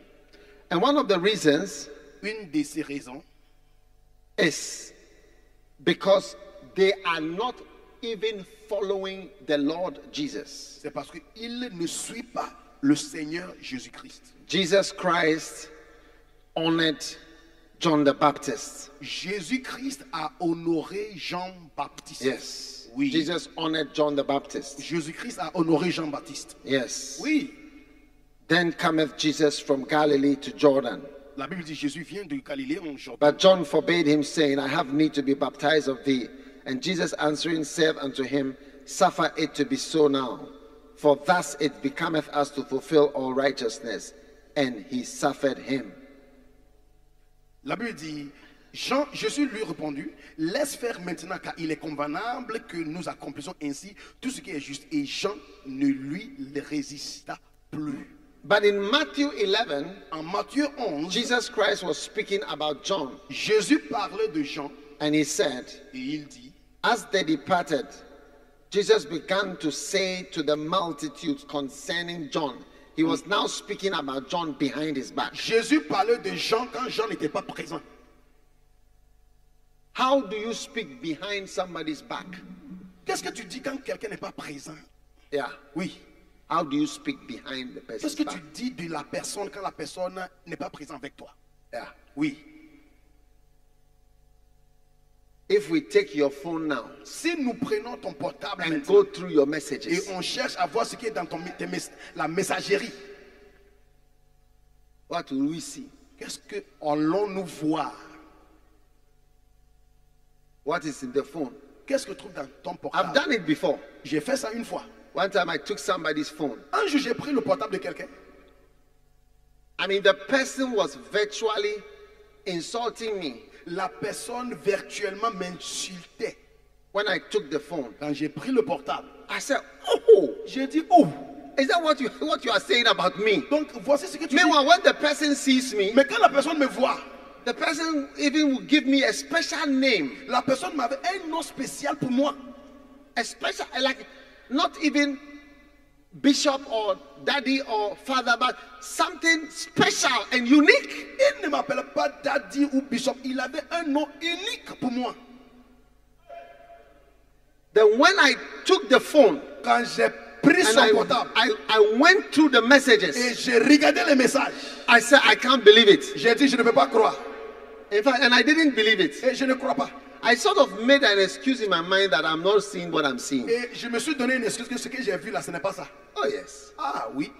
And one of the reasons Une de ces raisons, is because they are not even following the Lord Jesus. c'est parce qu'ils ne suivent pas le Seigneur Jésus-Christ. Jesus Christ honored John the Baptist. Jésus-Christ a honoré Jean-Baptiste. Yes. Oui. Jesus honored John the Baptist. Jésus-Christ a honoré Jean-Baptiste. Yes. Oui. Then cometh Jesus from Galilee to Jordan. La Bible dit Jésus vient de Galilée en Jordan. But John forbade him, saying, I have need to be baptized of thee. And Jesus answering said unto him, Suffer it to be so now, for thus it becometh us to fulfill all righteousness. And he suffered him. La Bible dit Jean, Jésus lui répondit Laisse faire maintenant, car il est convenable que nous accomplissions ainsi tout ce qui est juste. Et Jean ne lui résista plus. But in Matthew 11, En Matthieu 11, Jesus Christ was speaking about John, Jésus parlait de Jean and he said, et il dit As they departed, Jesus began to say to the multitudes concerning John. He was now speaking about John behind his back. Jésus parlait de Jean quand Jean n'était pas présent. How do you speak behind somebody's back? Qu'est-ce que tu dis quand quelqu'un n'est pas présent Yeah. Oui. How do you speak behind the Qu'est-ce person's que tu dis de la personne quand la personne n'est pas présente avec toi? Yeah. Oui. If we take your phone now Si nous prenons ton portable and go through your et messages, on cherche à voir ce qui est dans ton, tes la messagerie, what will we see? qu'est-ce que allons-nous voir? What is in the phone? Qu'est-ce que tu trouves dans ton I've portable? done it before. J'ai fait ça une fois. One time I took somebody's phone. Un jour, j'ai pris le portable de quelqu'un. I mean, the person was virtually insulting me La personne virtuellement m'insultait. when I took the phone. Quand j'ai pris le portable, I said, Oh, j'ai dit Oh is that what you, what you are saying about me? Donc, voici ce que tu dis. Meanwhile, when the person sees me, Mais quand la personne me voit, the person even will give me a special name. la personne m'avait un nom spécial pour moi. A special, like, not even bishop or daddy or father, but something special and unique. Il ne m'appelait pas Daddy ou Bishop. Il avait un nom unique pour moi. Then when I took the phone Quand j'ai pris son I, portable I, I went through the et messages, j'ai regardé les messages, I said, I can't believe it. j'ai dit je ne peux pas croire. In fact, and I didn't believe it. Et je ne crois pas. I sort of made an excuse in my mind that I'm not seeing what I'm seeing. Et je me suis donné une excuse que ce que j'ai vu là, ce n'est pas ça. Oh, yes. Ah oui.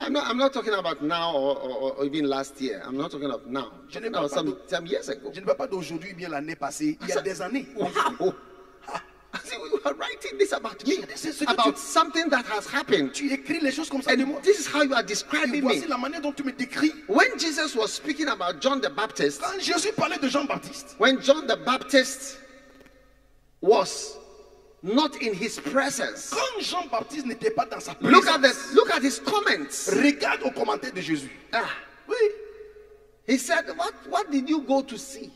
I'm not, I'm not talking about now or, or, or even last year. I'm not talking about now. Je n'ai talking pas some, some years ago. Je ne parle pas d'aujourd'hui, bien l'année passée, il y a [laughs] des années. Wow. I see, we were writing this about me, about tu- something that has happened. Tu écris les choses comme ça de moi. And this is how you are Et describing voici me. la manière dont tu me décris. When Jesus was speaking about John the Baptist, Quand Jésus parlait de Jean-Baptiste, when John the Baptist was not in his presence, quand Jean-Baptiste n'était pas dans sa look at this, look at his comments. regarde au commentaire de Jésus. Ah, Oui. he said, what, what did you go to see?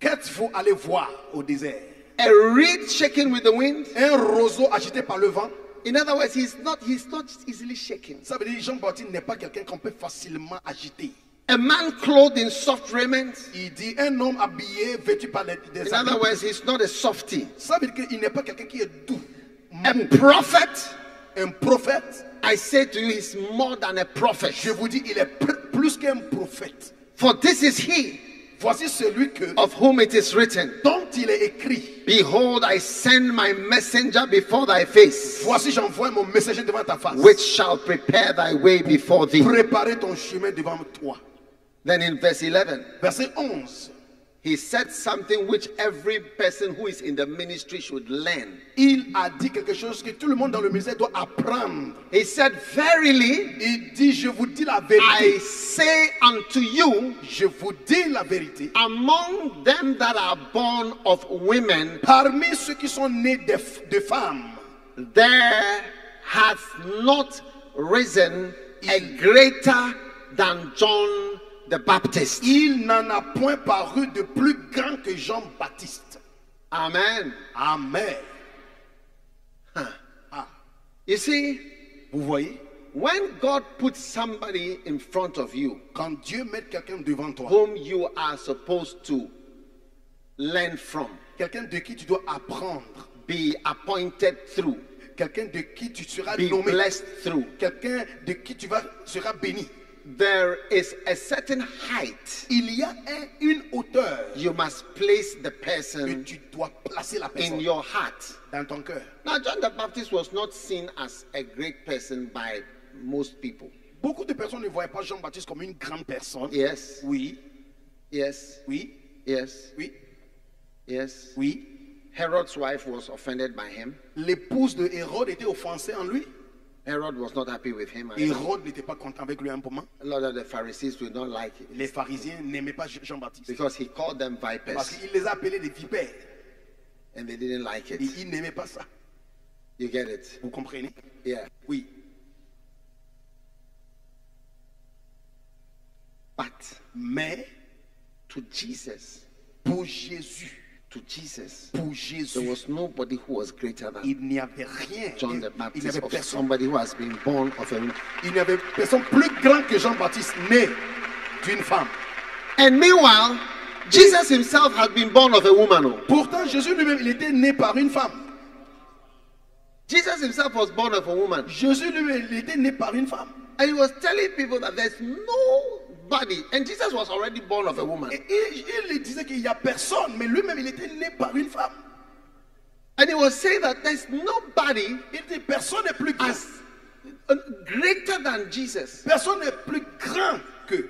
Qu'êtes-vous allé voir au désert A reed shaken with the wind? Un roseau agité par le vent In other words, he's not, he's not easily shaken. Ça veut dire Jean-Baptiste n'est pas quelqu'un qu'on peut facilement agiter. A man clothed in soft raiment? Il dit un homme habillé, vêtu par les, des In other words, he's not a softie. Ça veut dire qu'il n'est pas quelqu'un qui est doux. A prophet? Un prophète, I say to you, he's more than a prophet. je vous dis, il est plus qu'un prophète. For this is he Voici celui que, of whom it is written, dont il est écrit. Behold, I send my messenger before thy face, Voici, j'envoie mon messager devant ta face. which shall prepare thy way before thee. Préparer ton chemin devant toi. Then in verse 11, Verset 11. He said something which every person who is in the ministry should learn. Il a dit quelque chose que tout le monde dans le ministère doit apprendre. He said, Verily, Il dit, je vous dis la I vérité. say unto you, Je vous dis la vérité. among them that are born of women, Parmi ceux qui sont nés de, de femmes, there hath not risen a greater than John the Baptist. il n'en a point paru de plus grand que Jean-Baptiste. Amen. Amen. You see, Vous voyez, when God puts somebody in front of you quand Dieu met quelqu'un devant toi, whom you are supposed to learn from, quelqu'un de qui tu dois apprendre, be appointed through, quelqu'un de qui tu seras be nommé, blessed through, quelqu'un de qui tu vas, seras béni. There is a certain height Il y a une hauteur you must place the person tu dois placer la personne. in your heart. dans ton cœur. Now, John the Baptist was not seen as a great person by most people. Beaucoup de personnes ne voyaient pas Jean-Baptiste comme une grande personne. Yes, Oui, yes, oui, yes, oui, yes. oui. Herod's wife was offended by him. L'épouse de Hérode était offensée en lui. Herod was not happy with him. either. Hérode n'était pas content avec lui un moment. A lot of the Pharisees did not like it Les pharisiens n'aimaient pas Jean-Baptiste. because he called them Parce vipers qu'il les appelait des vipères. and they didn't like Et it. ils n'aimaient pas ça. You get it? Vous comprenez? Yeah. Oui. But Mais to Jesus, pour Jésus, to Jesus, pour there Jésus, was nobody who was greater than il n'y avait rien. John Il, the il n'y Baptist, avait personne. somebody who has been born of a Il n'y avait personne plus grand que Jean-Baptiste, né d'une femme. And meanwhile, Jesus himself had been born of a woman. oh. Pourtant, Jésus lui-même, il était né par une femme. Jesus himself was born of a woman. Jésus lui-même, il était né par une femme. And he was telling people that there's nobody. And Jesus was already born of a woman. Et il, il disait qu'il n'y a personne, mais lui-même, il était né par une femme. And he was saying that there's nobody Il dit, personne n'est plus grand. as uh, greater than Jesus. Personne n'est plus grand que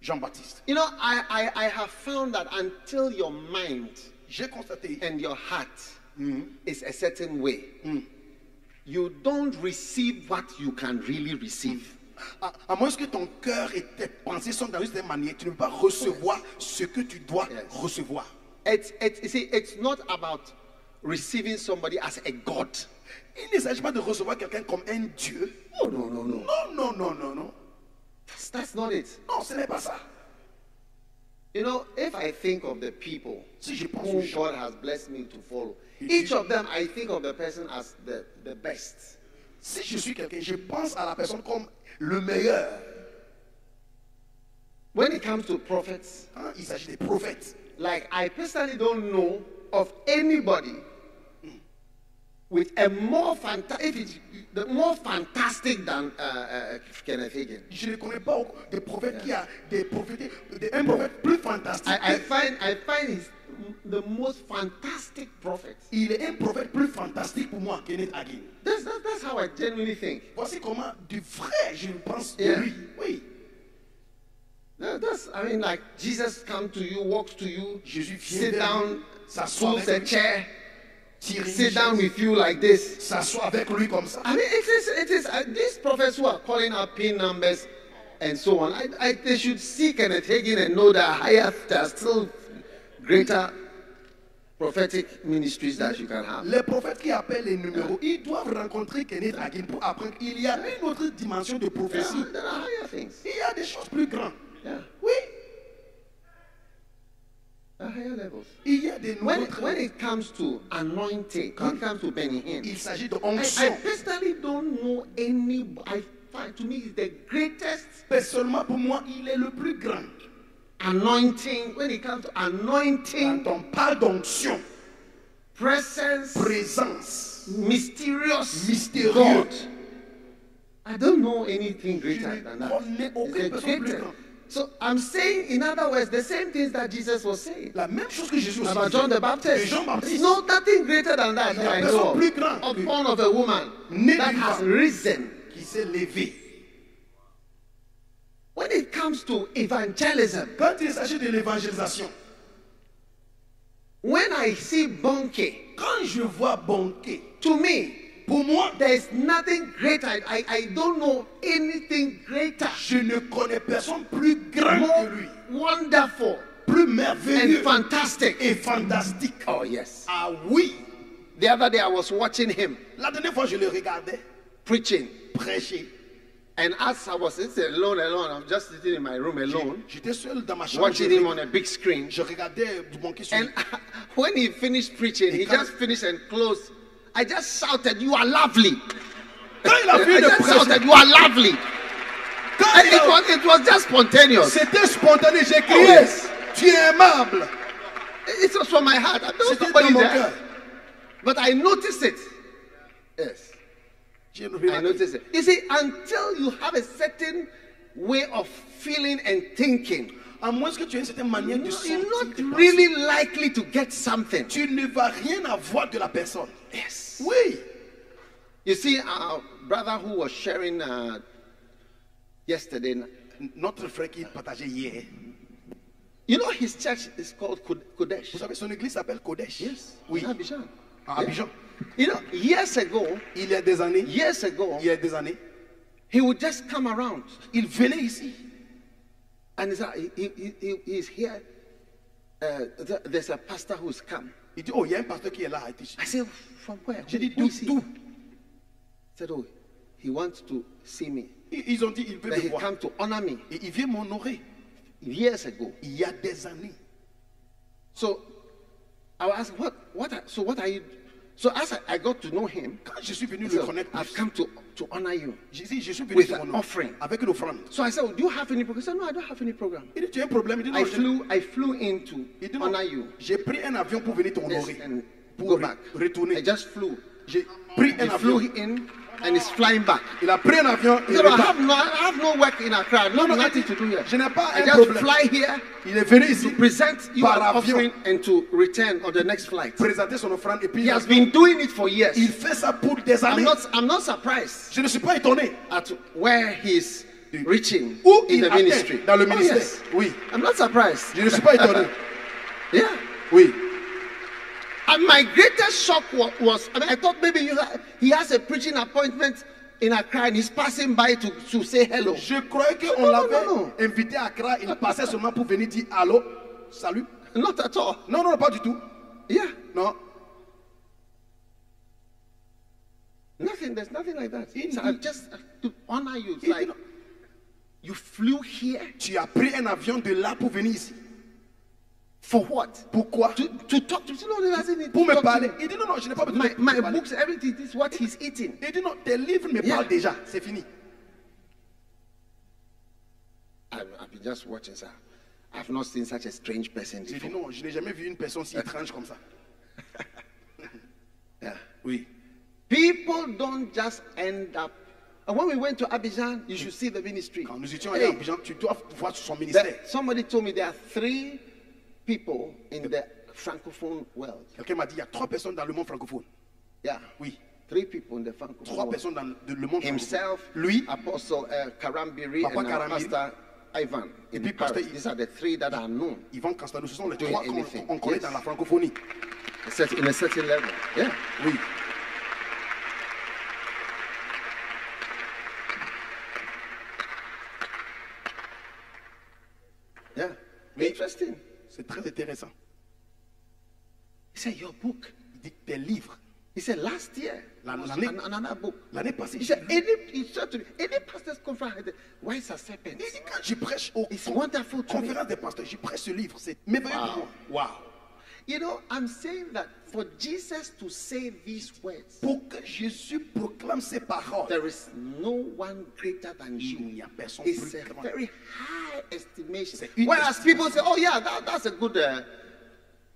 Jean-Baptiste. You know, I, I, I have found that until your mind J'ai constaté and your heart is a certain way, you don't receive what you can really receive. À, à moins que ton cœur et tes pensées sont dans une certaine manière, tu ne peux pas recevoir ce que tu dois Yes. recevoir. It's, it's, you see, it's not about receiving somebody as a God. Il ne s'agit pas de recevoir quelqu'un comme un Dieu. Oh, no, no, no. Non, non, non, non, non. That's, that's not it. Non, ce n'est pas ça. You know, if I think of the people Si je pense who aux gens, God has blessed me to follow, each of them, I think of the person as the, the best. si je suis quelqu'un, je pense à la personne comme le meilleur. When it comes to prophets, Hein, Il s'agit des prophètes. like I personally don't know of anybody with a more fantastic, if it's the more fantastic than uh, uh, Kenneth Hagin. Je ne connais pas des prophètes qui a des prophètes, des- un prophète plus fantastique. I, I find I find he's the most fantastic prophet. Il est un prophète plus fantastique pour moi, Kenneth Hagin. That's, that's, that's how I genuinely think. Voici comment du vrai je pense de Yeah. lui. Oui. That- That's I mean like Jesus comes to you, walks to you, Jésus vient sit down, pulls a chair, sit down with you like this. s'assoit avec lui comme ça. I mean, it is, it is uh, these prophets who are calling out pin numbers and so on. I, I, they should see Kenneth Hagin and know that higher, are still greater prophetic ministries that you can have. Les prophètes qui appellent les numéros, ils doivent rencontrer Kenneth Hagin pour apprendre qu'il y a une autre dimension de prophétie. are, there are higher things. Il y a des choses plus grandes. Yeah, Oui, higher levels. il y a des When, nouveaux when it comes to anointing, when it comes to Benny Hinn, Il s'agit de I, I onction. personally don't know any. I find to me it's the greatest Personnellement, pour moi, il est le plus grand. Anointing. When it comes to anointing, on parle d'onction, presence, présence, mysterious Mystérieux. God. I don't know anything greater than that. connais It's aucune the personne plus greatest. grande. So I'm saying, in other words, the same things that Jesus was saying La même chose que Jésus about. John the Baptist. Jean Baptiste. No, nothing greater than that. That I know plus of. grand born of a woman that has risen. qui s'est levé. When it comes to evangelism, Quand il s'agit de l'évangélisation, when I see Bonke, quand je vois Bonquet, to me, pour moi, there is nothing greater. I, I don't know anything greater, je ne connais personne plus grand more que lui, wonderful, plus merveilleux And fantastic. et fantastique. Oh, yes. Ah oui, The other day I was watching him la dernière fois je le regardais preaching. prêcher. And as I was sitting alone, alone, I'm just sitting in my room alone, J'étais seul dans ma chambre. watching him on a big screen. je regardais sur And [laughs] when he finished preaching, he just finished and closed. I just shouted, You are lovely. Quand il a [laughs] I fini de just prêcher, shouted, You are lovely. quand And il it a- was, it was just spontaneous. c'était spontané, j'ai Oh, yes. Tu es aimable. It was from my heart. There was C'était somebody mon there. But I noticed it. Yes. J'ai I noticed it. You see, until you have a certain way of feeling and thinking, À moins que tu aies une certaine manière de you're not really likely to get something. tu ne vas rien avoir de la personne. Yes. Oui. You see, our brother who was sharing uh, yesterday, Notre frère qui partageait hier. you know, his church is called Kod- Kodesh. Vous savez, son église s'appelle Kodesh. Yes. Oui. in Abidjan. À Abidjan. You know, years ago, Il y a des années, years ago, il y a des années, he would just come around il venait ici. and he's, he, he, he, he's here. Uh, there's a pastor who's come. Il dit, oh, il y a un pasteur qui est là. I said, from where? J'ai dit, d'où, d'où said, oh, he wants to see me. Ils ils ont dit, il veut me he voir. come to honor me Et il vient m'honorer. years ago. Il y a des années. So I was asked, what, what, are- so what are you? So as I, I got to know him, Quand je suis venu he le said, connaître, I've come to, to honor you. j'ai dit, je suis venu with te an honorer. offering. Avec une offrande. So I said, oh, do you have any program? He said, no, I don't have any program. Il dit, tu as un problème. Il dit, non, I je- flew, I flew in il dit, non, honor you. j'ai pris un avion pour venir Yes, and Pour go re- back. retourner. I just flew. J'ai pris un flew avion. in and is flying back. Il a pris un avion. He Il said, I have no, I have no work in Accra. No, no, nothing to do here. je n'ai pas I un just problème. fly here Il est venu ici to present you par an offering and to return on the next flight. présenter son offrande et puis He has been doing it for years. il fait ça pour des I'm not, I'm not surprised Je ne suis pas étonné. at where he's reaching Où in il the ministry. dans le Oh, ministère. yes. Oui. I'm not surprised. Je ne suis pas étonné. [laughs] Yeah. Oui. And my greatest shock was, was I, mean, I thought maybe you he has a preaching appointment in Accra and he's passing by to, to say hello. Je croyais qu'on l'avait non, non. invité à Accra. Il passait seulement pour venir dire allô, salut. Not at all. Non, non, pas du tout. Yeah. Non. Nothing. There's nothing like that. So just to honor you. It's like you flew here Tu as pris un avion de là pour venir ici. For what? Pourquoi To, to talk to you. Pour me parler. Il dit non, non, je n'ai pas besoin My, de my parler. books, everything. This is what he's eating. Il dit non, tes livres me Yeah. parlent déjà. C'est fini. I've, I've been just watching, sir. I've not seen such a strange person J'ai dit before. non, je n'ai jamais vu une personne si [laughs] étrange comme ça. [laughs] Yeah. Oui. People don't just end up. And when we went to Abidjan, you should see the ministry. Quand nous étions allés à Hey, Abidjan, tu dois voir son ministère. somebody told me there are three people in the francophone world. Quelqu'un m'a dit, il y a trois personnes dans le monde francophone. Yeah, Oui. three people in the francophone Trois world. personnes dans le monde francophone. Himself, Lui, Apostle uh, Karambiri, Papa and Karambiri. Pastor Ivan. Et puis. Pasteur These are the three that are known Yvan Castano, ce sont les trois qu'on connaît Yes. dans la francophonie. in a certain level. Yeah. Oui. Yeah. Oui. Interesting. C'est très intéressant. He said, Your book. Il dit tes livres. He said, Last year, l'année- an- another book. L'année passée, He said, any, he said to me, any pastor's conference, why is a serpent? Il dit quand je prêche au It's wonderful to me. conférence des pasteurs, je prêche ce livre. C'est merveilleux Wow. Wow. You know, I'm saying that for Jesus to say these words, Pour que Jésus proclame ses paroles, there is no one greater than il you. n'y a personne It's plus a grand. very high estimation. Whereas people say, "Oh yeah, that, that's a good. Uh,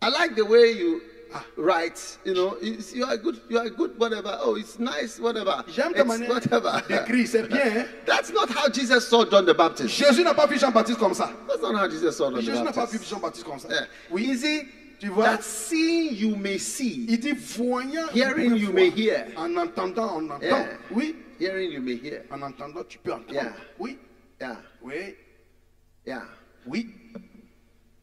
I like the way you Ah. write. You know, you are good. You are good. Whatever. Oh, it's nice. Whatever. J'aime ta manière whatever. d'écrire, c'est bien. hein. [laughs] That's not how Jesus saw John the Baptist. Jésus n'a pas vu Jean-Baptiste comme ça. That's not how Jesus saw John Jésus the n'a pas vu Baptist. Jean-Baptiste comme ça. Yeah. Oui. Tu vois? that seeing you may see, Il dit voyant, Hearing you may hear. En entendant, on entend. Yeah. Oui. hearing you may hear. En entendant, tu peux entendre. Yeah. Oui. Yeah, Oui. yeah. Oui.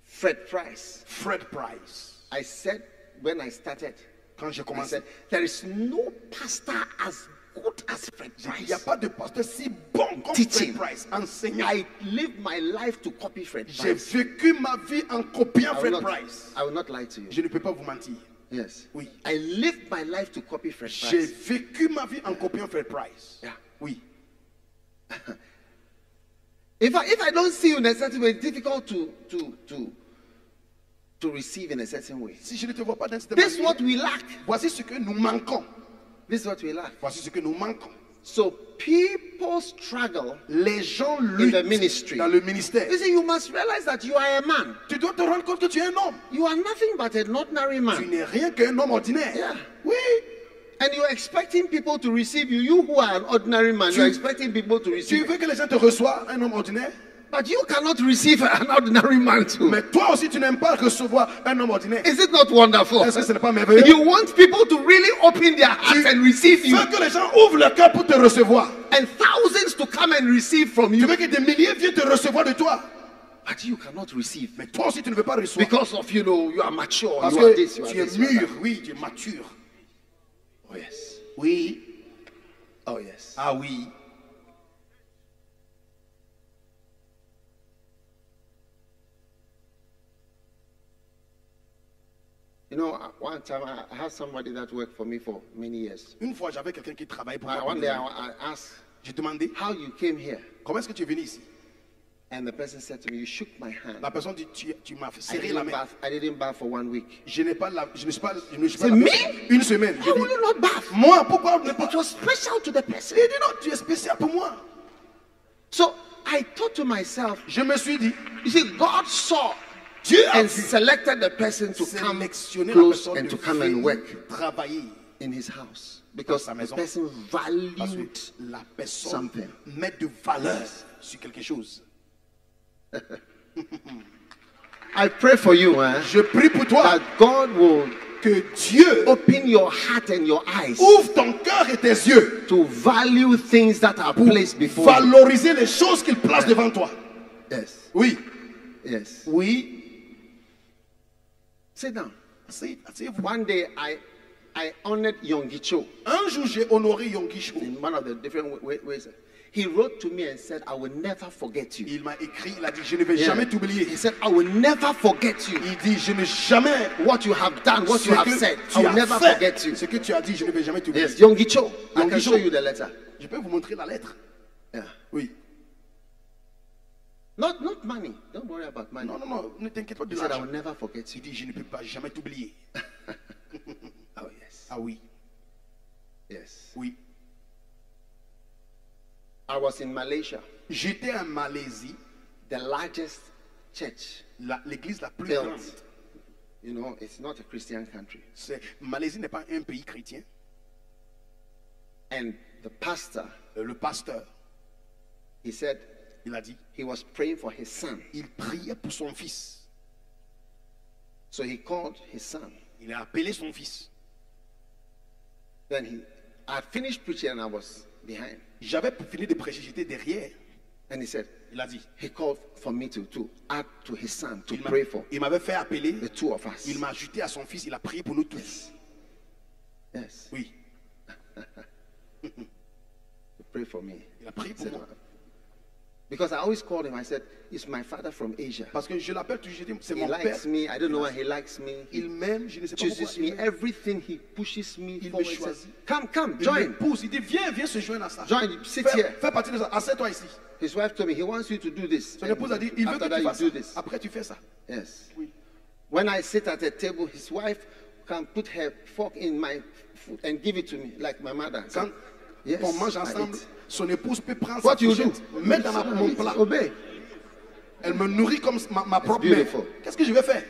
Fred Price. Fred Price. I said when I started, Quand j'ai I said there is no pastor as good as Fred il n'y a Price. pas de pasteur si bon comme Teaching. Fred Price, enseignant. I live my life to copy Fred J'ai Price. vécu ma vie en copiant I will, Fred not, Price. I will not lie to you. Je ne peux pas vous mentir. Yes. Oui. I lived my life to copy Fred J'ai Price. vécu ma vie en copiant. Yeah. Oui. [laughs] If I if I don't see you in a certain way, it's difficult to to to to receive in a certain way. Si je ne te vois pas dans cette This is manière, what we lack. voici ce que nous manquons. This is what we lack. Voici ce que nous manquons. So people struggle. Les gens the ministry. dans le ministère. You see, you must realize that you are a man. Tu dois te rendre compte que tu es un homme. You are nothing but an ordinary Tu man. n'es rien qu'un homme ordinaire. Yeah. Oui. And you're expecting people to receive you. You who are an ordinary man, Tu- you're expecting people to receive you. veux que les gens te reçoivent, un homme ordinaire. But you cannot receive an ordinary man too. Mais toi aussi, tu n'aimes pas recevoir un homme ordinaire. Is it not wonderful? Est-ce que ce n'est pas merveilleux? You want people to really open their hearts and receive you, Veux que les gens ouvrent leur cœur pour te recevoir. and thousands to come and receive from Tu you. veux que des milliers viennent te recevoir de toi. But you cannot receive Mais toi aussi, tu ne veux pas recevoir. because of you know you are mature. Parce you are this, you are tu es this, you are mûr. Oui, tu es mature. Oh yes. Oui. Oh yes. Ah oui. You know, one time I had somebody that worked for me for many years. Une fois, j'avais quelqu'un qui travaillait pour moi. one day I, asked J'ai demandé, how you came here, comment est-ce que tu es venu ici? And the person said to me, "You shook my hand." La personne dit, tu, tu m'as serré la didn't, main. bath, I didn't bath for one week. Je n'ai pas la, je ne suis pas, je ne suis pas C'est me? Une semaine. How will you not bath? moi, pourquoi ne pas? It was special to the person. Il dit non, tu es spécial pour moi. So I thought to myself, Je me suis dit, you see, God saw Dieu a and selected the person to come close personne and to come and venir work travailler. in his house because sa the maison. person valued. la personne something. met de valeur sur quelque chose. [laughs] I pray for you eh, Je prie pour toi that God will que Dieu open your heart and your eyes ouvre ton cœur et tes yeux to value things that are placed before you. valoriser les choses qu'il place devant toi. Yes, Oui, yes. oui. Sit down. Asseyez- Asseyez-vous. One day I, I honored Yongicho Un jour, j'ai honoré Yonggi Cho. in one of the different wa- wa- ways. He wrote to me and said, I will never forget you. Il m'a écrit, il a dit, je ne vais Yeah. jamais t'oublier. He said, I will never forget you. Il dit, je ne jamais What you have done, what ce you have que said, tu I will as never fait, forget you. Ce que tu as dit, je ne vais jamais t'oublier. Yes, Yongicho. I can show you the letter. Je peux vous montrer la lettre. Yeah. Oui. Not, not money. Don't worry about money. Non, non, non, ne t'inquiète pas He de said, I l'argent. will never forget Il you. dit, je ne peux pas jamais t'oublier. [laughs] Oh, yes. Ah oui, Yes. oui. I was in Malaysia, J'étais en Malaisie, the largest church la- l'église la plus built. grande. You know, it's not a Christian country. C'est- Malaisie n'est pas un pays chrétien. And the pastor, Euh, Le pasteur, he said il a dit, he was praying for his son. il priait pour son fils. So he called his son. Il a appelé son fils. Then he I finished preaching and I was behind. J'avais fini de prêcher, j'étais derrière. And he said, Il a dit, he called for me to, to add to his son to pray for il m'avait fait appeler, the two of us. il m'a ajouté à son fils, il a prié pour nous tous. Yes, Oui, [laughs] to pray for me. il a prié pour moi. Because I always called him, I said, It's my father from Asia. Parce que je l'appelle toujours, je dis, c'est He mon père. likes me. I don't know why he likes me. Il m'aime, je ne sais pas pourquoi. chooses Il me. Everything he pushes me Il me choisit. Come, come, Il me join. pousse, il dit, viens, viens se joindre à ça. Join, sit Fais, here. fais partie de ça. Assieds-toi ici. His wife told me he wants you to do this. Son épouse a dit, il veut que tu fasses ça. this. Après, tu fais ça. Yes. Oui. When I sit at a table, his wife can put her fork in my food and give it to me, like my mother. Quand Yes, on mange ensemble. Son épouse peut prendre What sa fourchette, mettre dans ma- mon plat. Obey. Elle me nourrit comme ma, ma propre mère. Qu'est-ce que je vais faire?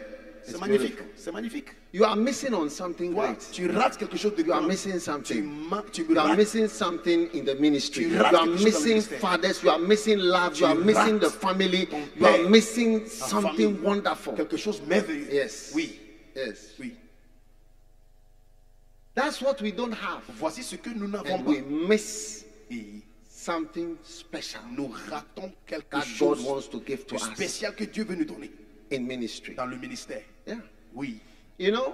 C'est magnifique. C'est magnifique. You are missing on something Toi, great. tu rates quelque chose de You are grand. missing Tu, something. ma- tu You are missing something in the ministry. Tu You are quelque chose dans le missing ministère. fathers. You are missing love. You are Tu missing the family. You are missing something wonderful. Quelque chose de merveilleux. Yes. Oui. Yes. Oui. That's what we don't have. Voici ce que nous n'avons pas. we miss Et something special nous ratons quelque God chose wants to give to de us spécial que Dieu veut nous donner in ministry. dans le ministère. Yeah. Oui. You know,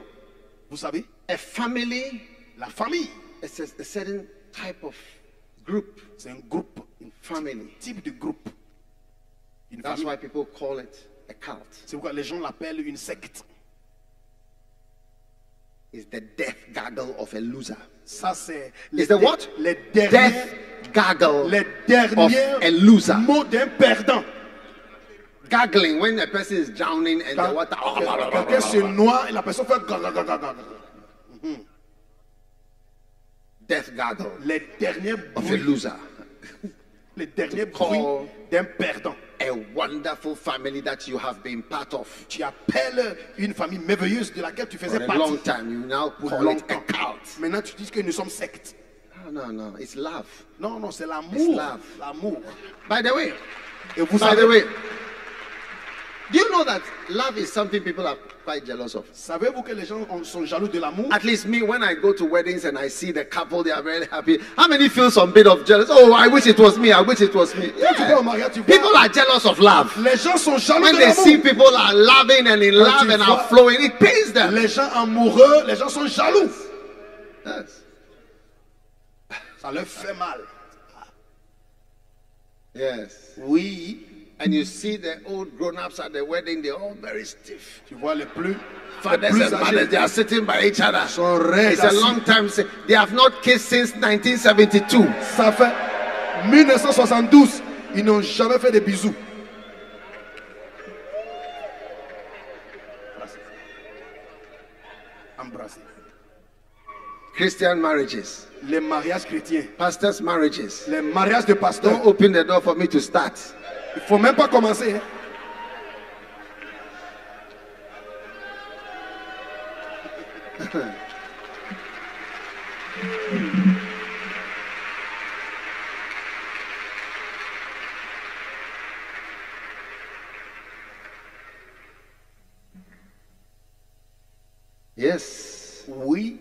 Vous savez, a family la famille, is a, a certain type of group. c'est un groupe, un Family. type de groupe. Une That's famille. why people call it a cult. C'est pourquoi les gens l'appellent une secte. It's the death gaggle of a loser. Ça, c'est Is the what? les derniers, Death gaggle of a loser. mots d'un perdant. Gargling when a person is drowning and the water. quelqu'un se noie et la personne fait gaga, gaga. Death gaggle of a loser. les derniers [laughs] call- bruits d'un perdant. A wonderful family that you have been part of Tu appelles une famille merveilleuse de laquelle tu faisais for faisais a long time. You now pour call it a longtemps. cult. Maintenant, tu dis que nous sommes sectes. No, no, no. It's love. Non, non, c'est It's l'amour. love. L'amour. By the way, Et vous by savez, the way, do you know that love is something people are quite jealous of? savez-vous que les gens sont jaloux de l'amour At least me, when I go to weddings and I see the couple, they are very happy. How many feel some bit of jealousy? Oh, I wish it was me. I wish it was me. Quand tu vas au mariage, tu vois, People are jealous of love. les gens sont jaloux When de they see people are loving and in Quand love and are flowing, it pains them. Les gens amoureux, les gens sont jaloux. Yes. Ça leur fait mal. Yes. Oui. And you see the old grown-ups at the wedding, they're all very stiff. Tu vois les plus, les Fathers plus and mothers, they are sitting by each other. It's a long time. since- They have not kissed since 1972. Ça fait 1972. Ils n'ont jamais fait de bisous. Embrasser. Christian marriages, Les mariages chrétiens, pastors' marriages. les mariages de Don't pasteurs. open the door for me to start. Il faut même pas commencer. hein. Yes. Oui.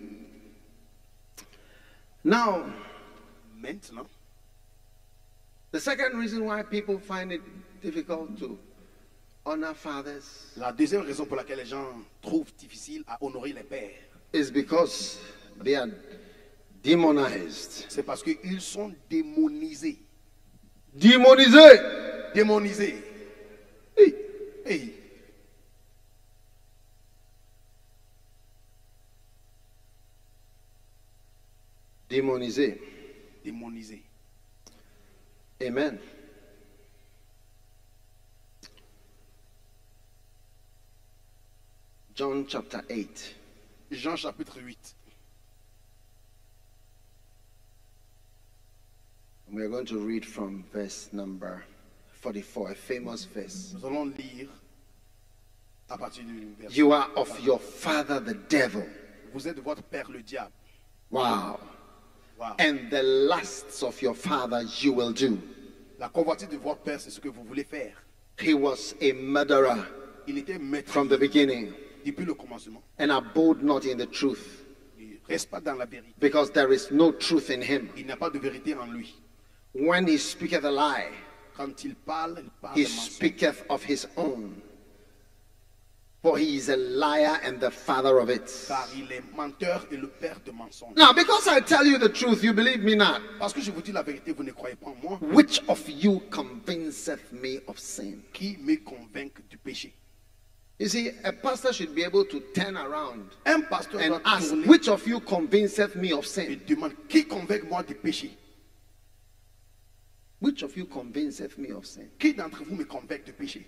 Now, Maintenant, la deuxième raison pour laquelle les gens trouvent difficile à honorer les pères, is because they are demonized. c'est parce qu'ils sont démonisés. Démonisés. Hey. Hey. Demonized. Démonisés. Amen. John chapter 8. Jean chapitre 8. We're going to read from verse number 44, a famous verse. Nous allons lire à partir du verset. You are of your father the devil. Vous êtes votre père le diable. Wow. Wow. and the lusts of your father you will do. La convoitise de votre père, c'est ce que vous voulez faire. He was a murderer Il était maître from the beginning depuis le commencement. and abode not in the truth Il reste pas dans la vérité. because there is no truth in him. Il n'y a pas de vérité en lui. When he speaketh a lie, Quand il parle, il parle he de mensonge. speaketh of his own. For he is a liar and the father of it. Car il est menteur et le père de mensonges. Now, because I tell you the truth, you believe me not. Parce que je vous dis la vérité, vous ne croyez pas en moi. Which of you convinceth me of sin? Qui me convainc du péché You see, a pastor should be able to turn around Un pasteur and doit ask, tourner which of you convinceth me of et sin? demande qui convainc moi du péché Which of you convinceth me of sin? Qui d'entre vous me convainc du péché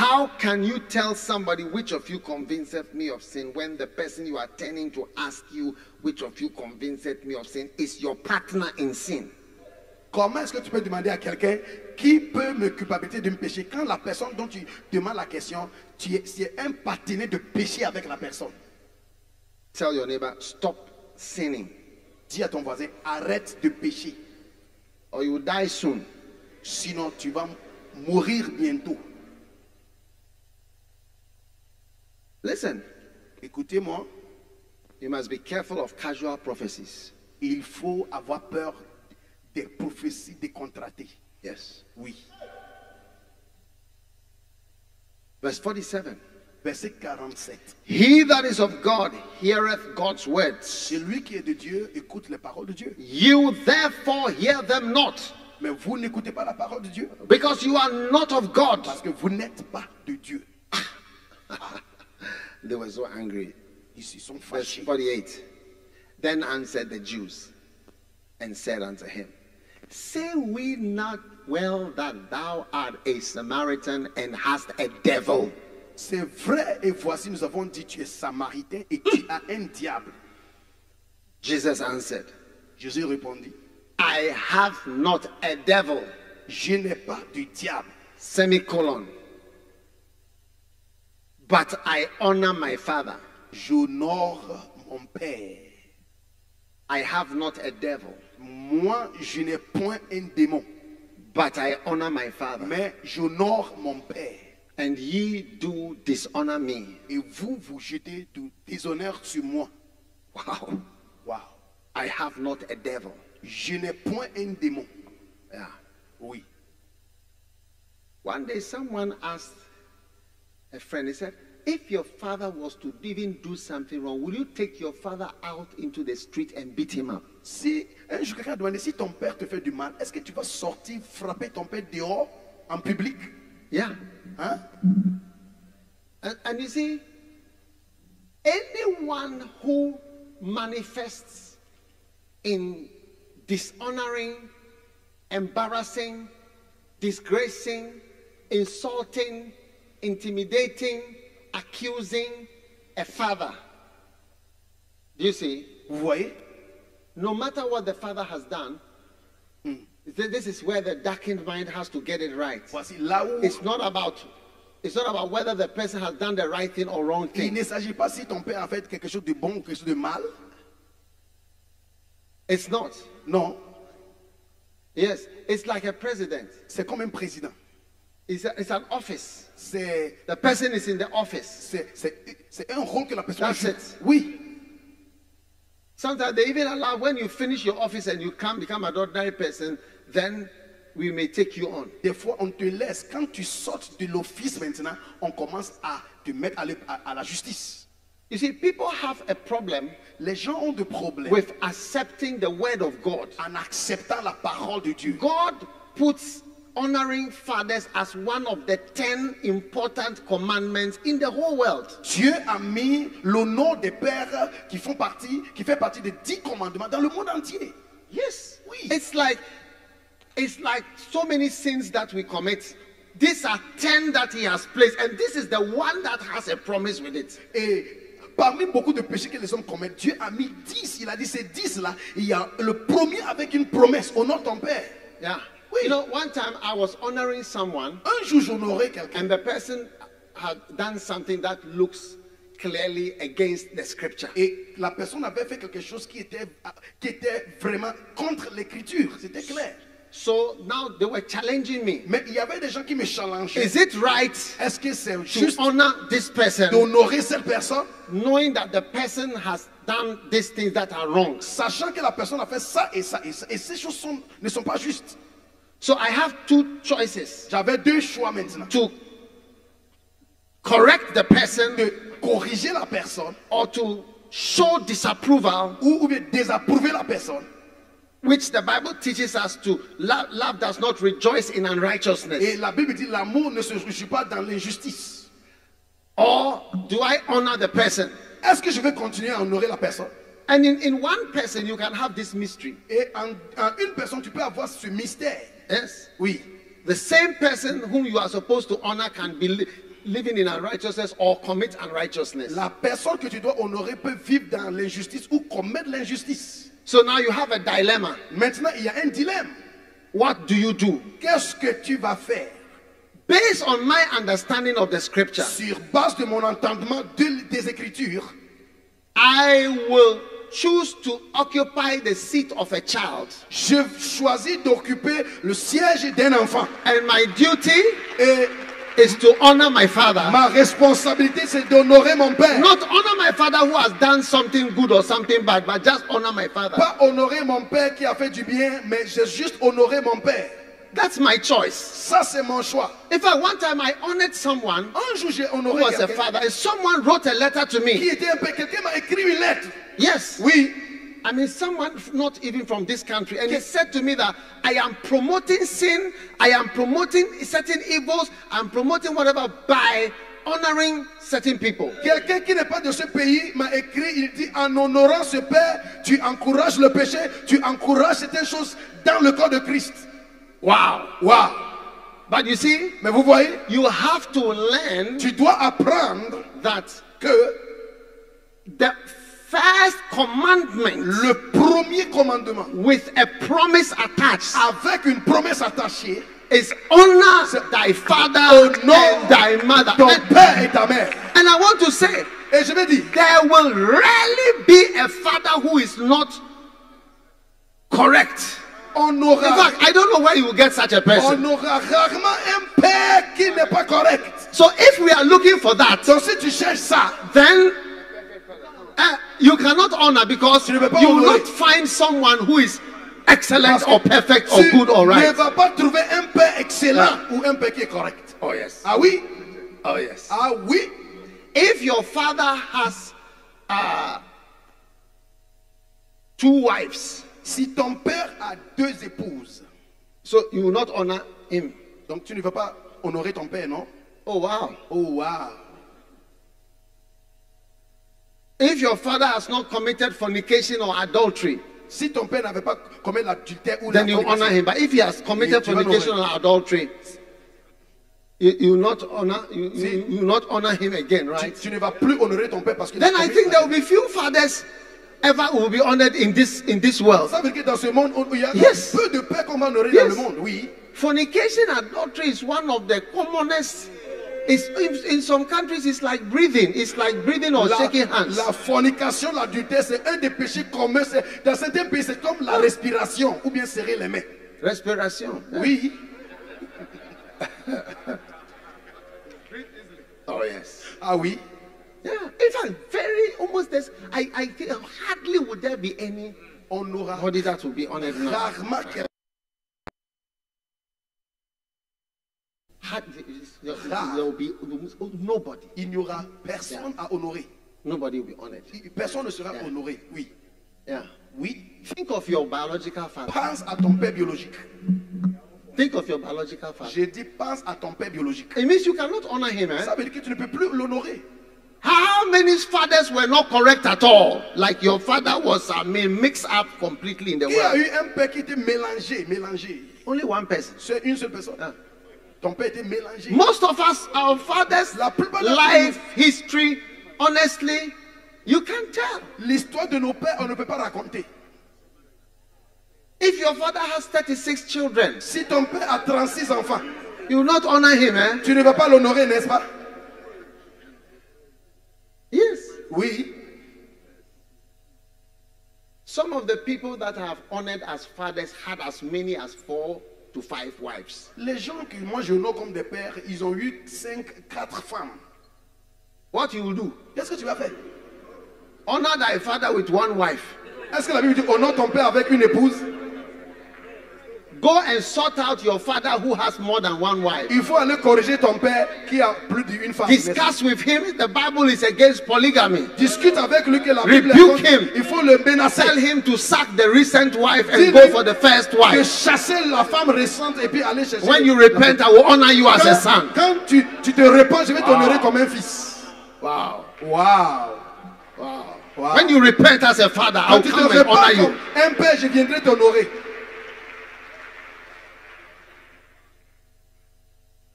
How can you tell somebody which of you convinceth me of sin when the person you are turning to ask you which of you convinceth me of sin is your partner in sin? Comment est-ce que tu peux demander à quelqu'un qui peut me culpabiliser d'un péché quand la personne dont tu demandes la question, tu es, c'est un partenaire de péché avec la personne? Tell your neighbor, stop sinning Dis à ton voisin, arrête de pécher, or you die soon. sinon tu vas mourir bientôt. Listen, Écoutez-moi, you must be careful of casual prophecies. il faut avoir peur des prophéties décontratées. Yes. Oui. Verse 47. Verset 47. He that is of God heareth God's words. Celui qui est de Dieu écoute les paroles de Dieu. You therefore hear them not, Mais vous n'écoutez pas la parole de Dieu because you are not of God. parce que vous n'êtes pas de Dieu. [laughs] They were so angry. Ils se sont Verse 48. Then answered the Jews and said unto him, Say we not well that thou art a Samaritan and hast a devil? C'est vrai et voici nous avons dit tu es samaritain et tu as un diable. Jesus answered, Jésus répondit, I have not a devil. je n'ai pas du diable, Semicolon. But I honor my father. j'honore mon Père. I have not a devil. Moi, je n'ai point un démon, But I honor my father. mais j'honore mon Père. And ye do dishonor me. Et vous, vous jetez du déshonneur sur moi. Wow. Wow. I have not a devil. Je n'ai point un démon. Yeah. Oui. One day someone asked a friend, he said, if your father was to even do something wrong, will you take your father out into the street and beat him up? Si un jour quelqu'un a demandé si ton père te fait du mal, est-ce que tu vas sortir frapper ton père dehors en public Yeah. Hein And, and you see, anyone who manifests in dishonoring, embarrassing, disgracing, insulting, intimidating, accusing a father, do you see? Why? No matter what the father has done, hmm. th- this is where the darkened mind has to get it right. Voici là où It's not about it's not about whether the person has done the right thing or wrong il thing. ne s'agit pas si ton père a fait quelque chose de bon ou quelque chose de mal. It's not. Non, Yes, it's like a president. c'est comme un président. It's, a- it's an office. C'est The person is in the office. c'est- un rôle que la personne That's joue. it. Oui. Sometimes they even allow when you finish your office and you come become an ordinary person, then we may take you on. Des fois, on te laisse. Quand tu sortes de l'office maintenant, on commence à te mettre à, à- à la justice. You see, people have a problem Les gens ont des problèmes with accepting the word of God. en acceptant la parole de Dieu. God puts honoring fathers as one of the 10 important commandments in the whole world. Dieu a mis nom des pères qui font partie, qui fait partie des dix commandements dans le monde entier. Yes. Oui. It's like it's like so many sins that we commit. These are 10 that he has placed, and this is the one that has a promise with it. Et parmi beaucoup de péchés que les hommes commettent, Dieu a mis dix. Il a dit ces dix là, il y a le premier avec une promesse. Honore ton père. Yeah. Oui. You know, one time I was honoring someone, Un jour, j'honorais quelqu'un. and the person had done something that looks clearly against the scripture. Et la personne avait fait quelque chose qui était, qui était vraiment contre l'écriture. C'était clair. So now they were challenging me. Mais il y avait des gens qui me challengeaient. Is it right Est-ce que c'est to juste honor this person, d'honorer cette personne, knowing that the person has done these things that are wrong? sachant que la personne a fait ça et ça et ça, et ces choses sont- ne sont pas justes So I have two choices J'avais deux choix maintenant. to correct the person De corriger la personne or to show disapproval, ou, ou bien désapprouver la personne. which the Bible teaches us to love, love does not rejoice in unrighteousness. Et la Bible dit l'amour ne se réjouit pas dans l'injustice. Or do I honor the person? Est-ce que je vais continuer à honorer la personne And in, in one person, you can have this mystery. Et en, en une personne, tu peux avoir ce mystère. Yes. we. The same person whom you are supposed to honor can be li- living in unrighteousness or commit unrighteousness. La personne que tu dois honorer peut vivre dans l'injustice ou commettre l'injustice. So now you have a dilemma. Maintenant, il y a un dilemme. What do you do? Qu'est-ce que tu vas faire Based on my understanding of the scripture, Sur base de mon entendement de- des Écritures, I will choose to occupy the seat of a child. je choisis d'occuper le siège d'un enfant. And my duty Et is to honor my father. ma responsabilité, c'est d'honorer mon père. Not honor my father who has done something good or something bad, but just honor my father. Pas honorer mon père qui a fait du bien, mais j'ai juste honoré mon père. That's my choice. Ça, c'est mon choix. In fact, one time I honored someone Un jour, j'ai who honoré was a father, and someone wrote a letter to qui me. était un père. Quelqu'un m'a écrit une lettre. Yes. Oui. I mean, someone not even from this country, and he said to me that I am promoting sin, I am promoting certain evils, I'm promoting whatever by honoring certain people. Quelqu'un qui n'est pas de ce pays m'a écrit, il dit, en honorant ce père, tu encourages le péché, tu encourages certaines choses dans le corps de Christ. Wow. Waouh. But you see, Mais vous voyez, you have to learn tu dois apprendre that que the first commandment le premier commandement, with a promise attached avec une promesse attachée, is honor thy father and thy mother. ton And, père et ta mère. and I want to say, Et je vais dire, there will rarely be a father who is not correct. on In fact, I don't know where you will get such a person. on aura rarement un père qui n'est pas correct. So if we are looking for that, Donc si tu cherches ça, then uh, you cannot honor because Tu ne peux pas you will honorer. not find someone who is excellent parce que or perfect or tu good or ne right. vas pas trouver un père excellent ou un père qui est correct. Oh yes. Ah oui, Oh yes. ah oui. If your father has uh, two wives, Si ton père a deux épouses, so you will not honor him. donc tu ne vas pas honorer ton père, non Oh wow. Oh wow. If your father has not committed fornication or adultery, Si ton père n'avait pas commis l'adultère ou la then you honor him. But if he has committed eh, fornication or adultery, you, you will not honor you, you, you will not honor him again, right? tu ne vas plus honorer ton père parce que Then I think there will be few fathers ever will be honored in this in this world. Ça veut dire que dans ce monde, on- il y a Yes. peu de pères qu'on va honorer Yes. dans le monde, oui. Fornication and adultery is one of the commonest. It's, in, in some countries, it's like breathing. It's like breathing or La, shaking hands. la fornication, l'adultère, c'est un des péchés communs. Dans certains pays, c'est comme la respiration ou bien serrer les mains. Respiration. Oui. [laughs] Oh yes. Ah oui. Yeah. In fact, very almost this. I I think hardly would there be any On aura body that will be now. rarement quel- Hardly, there, will be nobody. il n'y aura personne à honorer. Nobody will be honored. Personne ne sera honoré. Oui. Yeah. Oui. Think of your biological father. Pense à ton père biologique. Think of your biological father. J'ai dit pense à ton père biologique. It means you cannot honor him, eh? Ça veut dire que tu ne peux plus l'honorer. How many fathers were not correct at all? Like your father was, I mean, mixed up completely in the Il y a world. eu un père qui était mélangé, mélangé. Only one person. C'est une seule personne. Ah. Most of us, our fathers' La plupart d'entre life history, honestly, you can't tell. L'histoire de nos pères, on ne peut pas raconter. If your father has 36 children, Si ton père a 36 enfants, you will not honor him, eh? tu ne vas pas l'honorer, n'est-ce pas Yes. Oui. Some of the people that have honored as fathers had as many as four to five wives. Les gens que moi je honore comme des pères, ils ont eu 5, 4 femmes. What you will do? Qu'est-ce que tu vas faire? Honor thy father with one wife. Est-ce que la Bible dit honore ton père avec une épouse? Go and sort out your father who has more than one wife. Il faut aller corriger ton père qui a plus d'une femme. Discuss with him. The Bible is against polygamy. Discute avec lui que la Bible est Rebuke him. Il faut le menacer. Tell him to sack the recent wife and go for the first De wife. chasser la femme récente et puis aller chercher. When you repent, I will honor you as a son. quand tu, tu te répands, je vais t'honorer comme un fils. Wow. Waouh. Wow. Wow. When you repent as a father, I'll come and honor you. un père, je viendrai t'honorer.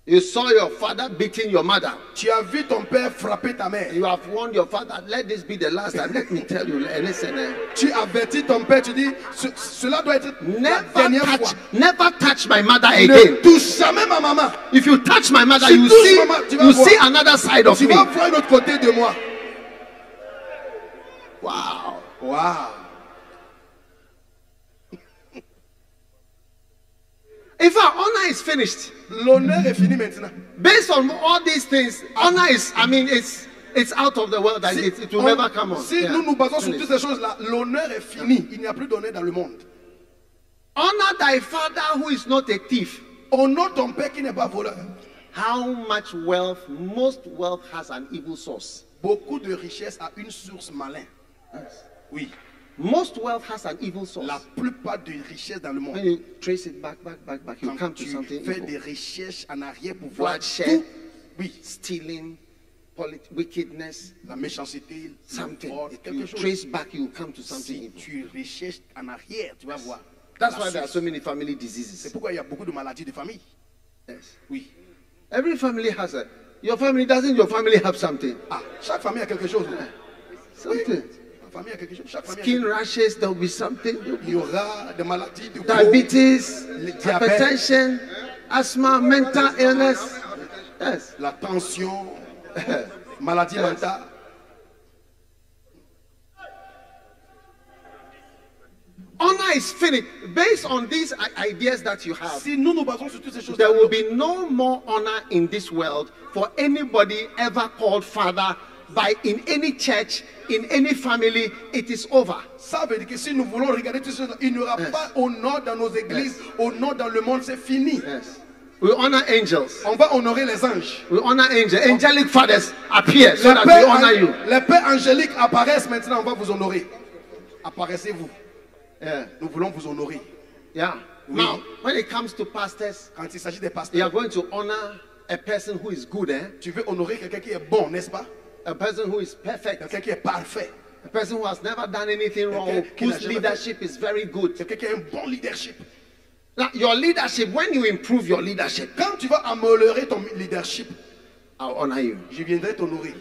You saw your father beating your mother. Tu as vu ton père frapper ta mère. You have warned your father, let this be the last time. Let me tell you, listen. Tu avertis ton père, tu dis, Ce- cela doit être la Never fois. touch, never touch my mother Ne again. touche jamais ma maman. If you touch my mother, Si you see, maman, tu vas you voir. see another side of Tu me. vas voir l'autre côté de moi. Wow. Waouh. In fact, honor is finished. L'honneur est fini maintenant. Based on all these things, honor is, I mean, it's it's out of the world. Like it, it will on- never come on. si Yeah. nous nous basons sur toutes ces choses-là, l'honneur est fini. Il n'y a plus d'honneur dans le monde. Honor thy father who is not a thief. Honore ton père qui n'est pas voleur. How much wealth? Most wealth has an evil source. Beaucoup de richesse a une source malin. Oui. Most wealth has an evil source. La plupart des richesses dans le When monde, you trace it back, back, back, back, you quand come to tu something fais evil. des recherches en arrière pour voir bloodshed, oui, stealing, polit- wickedness, la méchanceté, something. fraude, If quelque you chose. trace back, you come to something Si evil. tu recherches en arrière, tu vas voir. That's la why there are source. so many family C'est diseases. pourquoi il y a beaucoup de maladies de famille. Yes. Oui. Every family has a. Your family doesn't. Your family have something. Ah, chaque famille a quelque chose. Something. La famille a quelque chose. Chaque famille Skin rashes. There will be something. Il y aura des maladies de Diabetes, hypertension, asthma, mental illness. Yes. la tension, [laughs] maladie mentale. Honor is finished. Based on these ideas that you have, Si nous nous basons sur toutes ces choses, there will be no more honor in this world for anybody ever called father by in any church, in any family. It is over. ça veut dire que si nous voulons regarder ces choses, il n'y aura Yes. pas au nord dans nos églises, au nord dans le monde, c'est fini. Yes. We honor angels. On va honorer les anges. We honor angels. Angelic fathers appear so that we pères, honor ang- you. les pères angéliques apparaissent maintenant, on va vous honorer. Apparaissez-vous. Yeah. Nous voulons vous honorer. Yeah. Now, when it comes to pastors, Quand il s'agit des you pasteurs, are going to honor a person who is good, eh? tu veux honorer quelqu'un qui est bon, n'est-ce pas? A person who is perfect. Quelqu'un qui est parfait. A person who has never done anything wrong, whose jamais fait- leadership is very good. Quelqu'un qui a un bon leadership. Now, your leadership, when you improve your leadership, Quand tu vas améliorer ton leadership, I'll honor you. je viendrai t'honorer.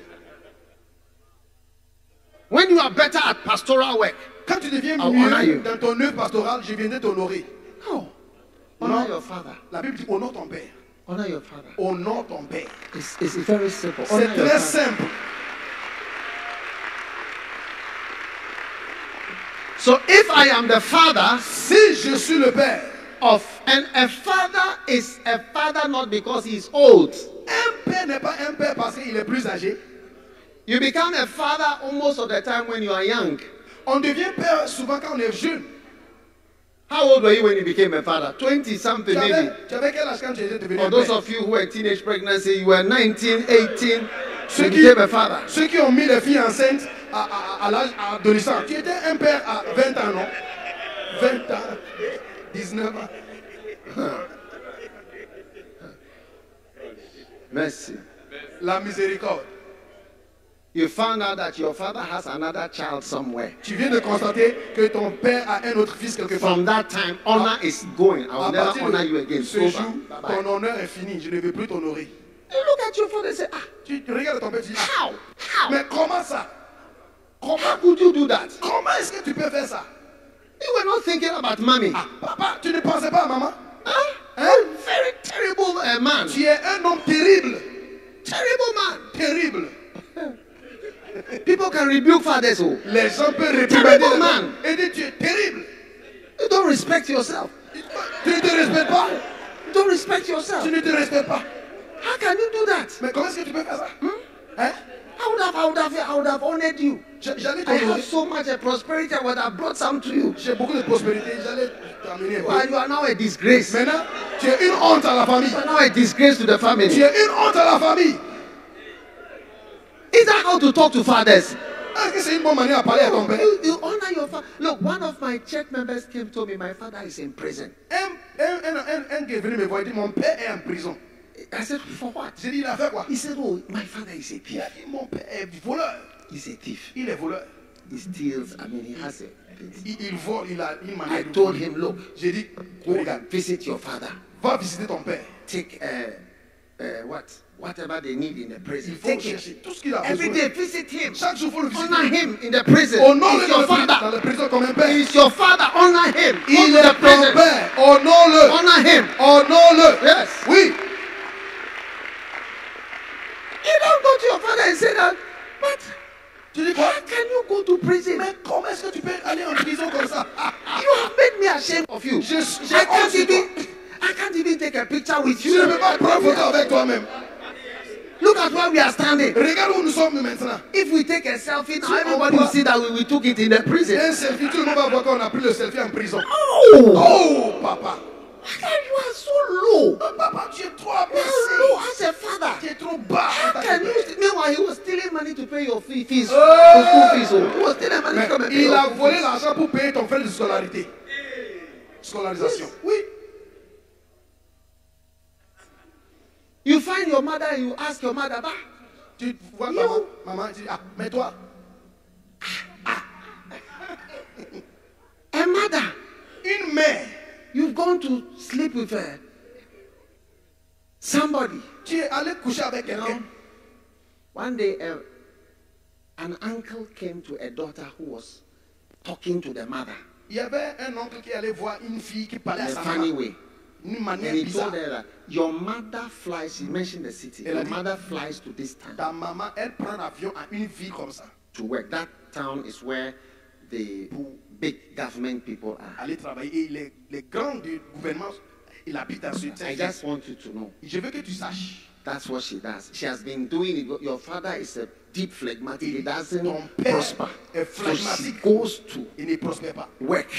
When you are better at pastoral work, Quand tu deviens I'll honor mieux you. dans ton œuvre pastorale, je viendrai t'honorer. no. Honor Non. your father. La Bible dit honore ton père. Honor your father. Honore ton père. It's, it's very simple. C'est très simple. So if I am the father Si je suis le père, of, and a father is a father not because he is old, un père n'est pas un père parce qu'il est plus âgé. you become a father almost of the time when you are young. On devient père souvent quand on est jeune. How old were you when you became a father? 20 something maybe. avais, quel âge quand tu étais devenu For those of you who were teenage pregnancy, you were 19, 18, Ceux you qui, became a father. ceux qui ont mis les filles enceintes à, à- à l'âge adolescent. Tu étais un père à 20 ans, non? 20 ans, 19 ans. Mercy. La miséricorde. You found out that your father has another child somewhere. Tu viens de constater que ton père a un autre fils quelque part. From that time, honor is going. I will never honor you again. ce jour, ton honneur est fini. Je ne veux plus t'honorer. You look at your father and say, ah, Tu, tu regardes ton père et dis, ah, how? How? mais comment ça? How could you do that? Comment est-ce que tu peux faire ça? You are not thinking about mommy. Ah, papa, tu ne pensais pas à maman? Huh? A very terrible uh, man. Tu es un homme terrible. Terrible man. Terrible. [laughs] People can rebuke fathers. Oh. Les gens peuvent réprimander Terrible man. Et dire tu es terrible. You don't respect yourself. Tu ne te respectes pas. You don't respect yourself. Tu ne te respectes pas. How can you do that? Mais comment est-ce que tu peux faire ça? Hein? I would have, I would have, I would have honored you. J'allais I have so much prosperity. I would have brought some to you. J'ai beaucoup de prospérité. J'allais t'amener You are, you are now a disgrace. You Maintenant, tu es une honte à la famille. are now a disgrace to the Tu family. es une honte à la famille. Is that how to talk to fathers? Est-ce que c'est une bonne manière à parler à ton père You, you honor your father. Look, one of my church members came to me, my father is in prison. un, un, un, un, un qui est venu me voir, il dit Mon père est en prison. I said, for what? J'ai dit Il a fait quoi? He said, oh, my father is a Il thief. a dit Mon père est voleur. He's a thief. Il est voleur. He steals. I mean, he has a. Il, il vole, il a une manière I told him, look, J'ai dit go Regarde, visit your father. va visiter ton père. Take uh, uh, what, whatever they need in the prison. Il faut Take chercher it. tout ce qu'il a Every besoin. day, visit him. Chaque jour, il faut le visiter. Honor him in the prison. Honore-le dans, dans la prison comme un père. He's your father. Honor him. Il est ton père. Honore-le. Honor him. Honore-le. Yes. Oui. Tu dis quoi how can you go to prison? Mais comment est-ce que tu peux aller en prison comme ça You have made me ashamed of you. Je- j'ai I can't even. I can't even take a picture with you. ne peux pas prendre photo avec toi-même. Look at where we are standing. Regarde où nous sommes maintenant. If we take a selfie now, everybody will see that we, we took it in the prison. Un selfie, tout le monde va voir qu'on a pris le selfie en prison. Oh, Oh, papa. You are so low. Oh, papa, tu es trop You are low as a father. Tu es trop bas. en How can you? Meanwhile, he was stealing money to pay your fee, fees, Oh. school fees. Oh, he was stealing money Mais to come and pay il a volé fees. l'argent pour payer ton frais de scolarité. Scolarisation. Oui. You find your mother and you ask your mother, bah, Tu vois Yo. maman, maman, tu dis, ah, mais toi, a mother, une mère, you've gone to sleep with her. Somebody. tu es allé coucher avec quelqu'un. one day uh, an uncle came to a daughter who was talking to the mother Il y avait un oncle qui allait voir une fille qui parlait in à sa funny way. Manière And he bizarre. told her that your mother flies, he mentioned the city, Elle your dit- mother flies to this town Ta maman, elle prend l'avion à une ville comme ça. to work. That town is where the big government people are. Aller travailler. Et les, les grands du gouvernement, il habite dans ce I just want you to know Je veux que tu saches. that's what she does. She has been doing it. Your father is a deep phlegmatic. He doesn't Ton père prosper. est So she goes to Il ne prospère pas. work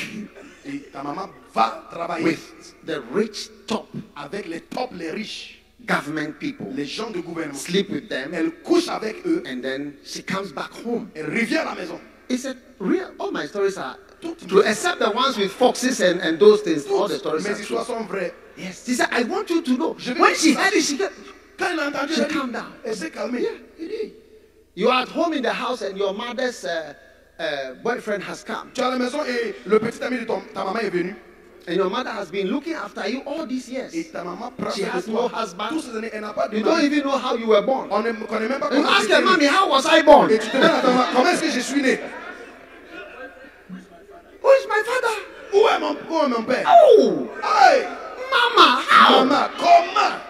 Et ta maman va travailler with the rich top avec les top, les riches, government people, les gens du gouvernement. sleep with them, Elle couche avec eux. and then she comes back home. Elle revient à la maison. It's a real. All my stories are Toutes accept the ones with foxes and, and those things. All the stories mes are sont. Yes. She said, I want you to know. Je When she heard it, she Quand elle a entendu, She elle, a dit- calmed down. elle s'est calmée. Il dit, you are at home in the house and your mother's uh, uh, boyfriend has come. tu es à la maison et le petit ami de ton- ta maman est venu. And your mother has been looking after you all these years. Et ta maman She has no husband. Toutes ces années, elle pas de You don't even know how you were born. On ne connaît même pas you ask her, mommy, how was I born? Et tu te demandes à ta maman, comment est-ce que je suis né Who is my father? Où est mon, où est mon père? Oh, Hey, mama, how? Maman, comment?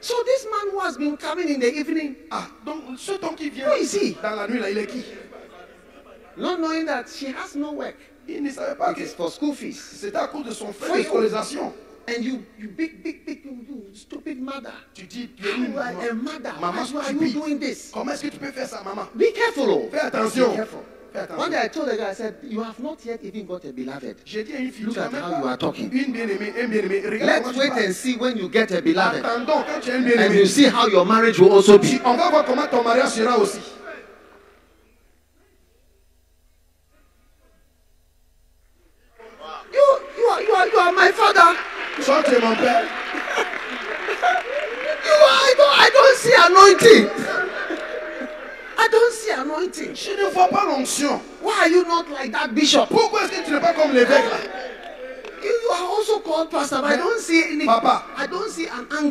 So this man who has been coming in the evening, Ah, donc ce temps qui vient Who is he? dans la nuit là, il est qui? Not knowing that she has no work, Il ne savait pas it que is for school fees. c'était à cause de son frère For de scolarisation. And you, you big, big, big, you, stupid mother. Tu dis, tu es une You are a mother? maman Why are you doing this? Comment est-ce que tu peux faire ça, maman? Be careful. oh. Fais attention. Be careful. One day I told the guy, I said, you have not yet even got a beloved. J'ai dit à Look at how you are talking. une bien-aimée, un bien-aimé. Regarde Let's wait and see when you get a beloved. Attendons quand tu as un And you see how your marriage will also be.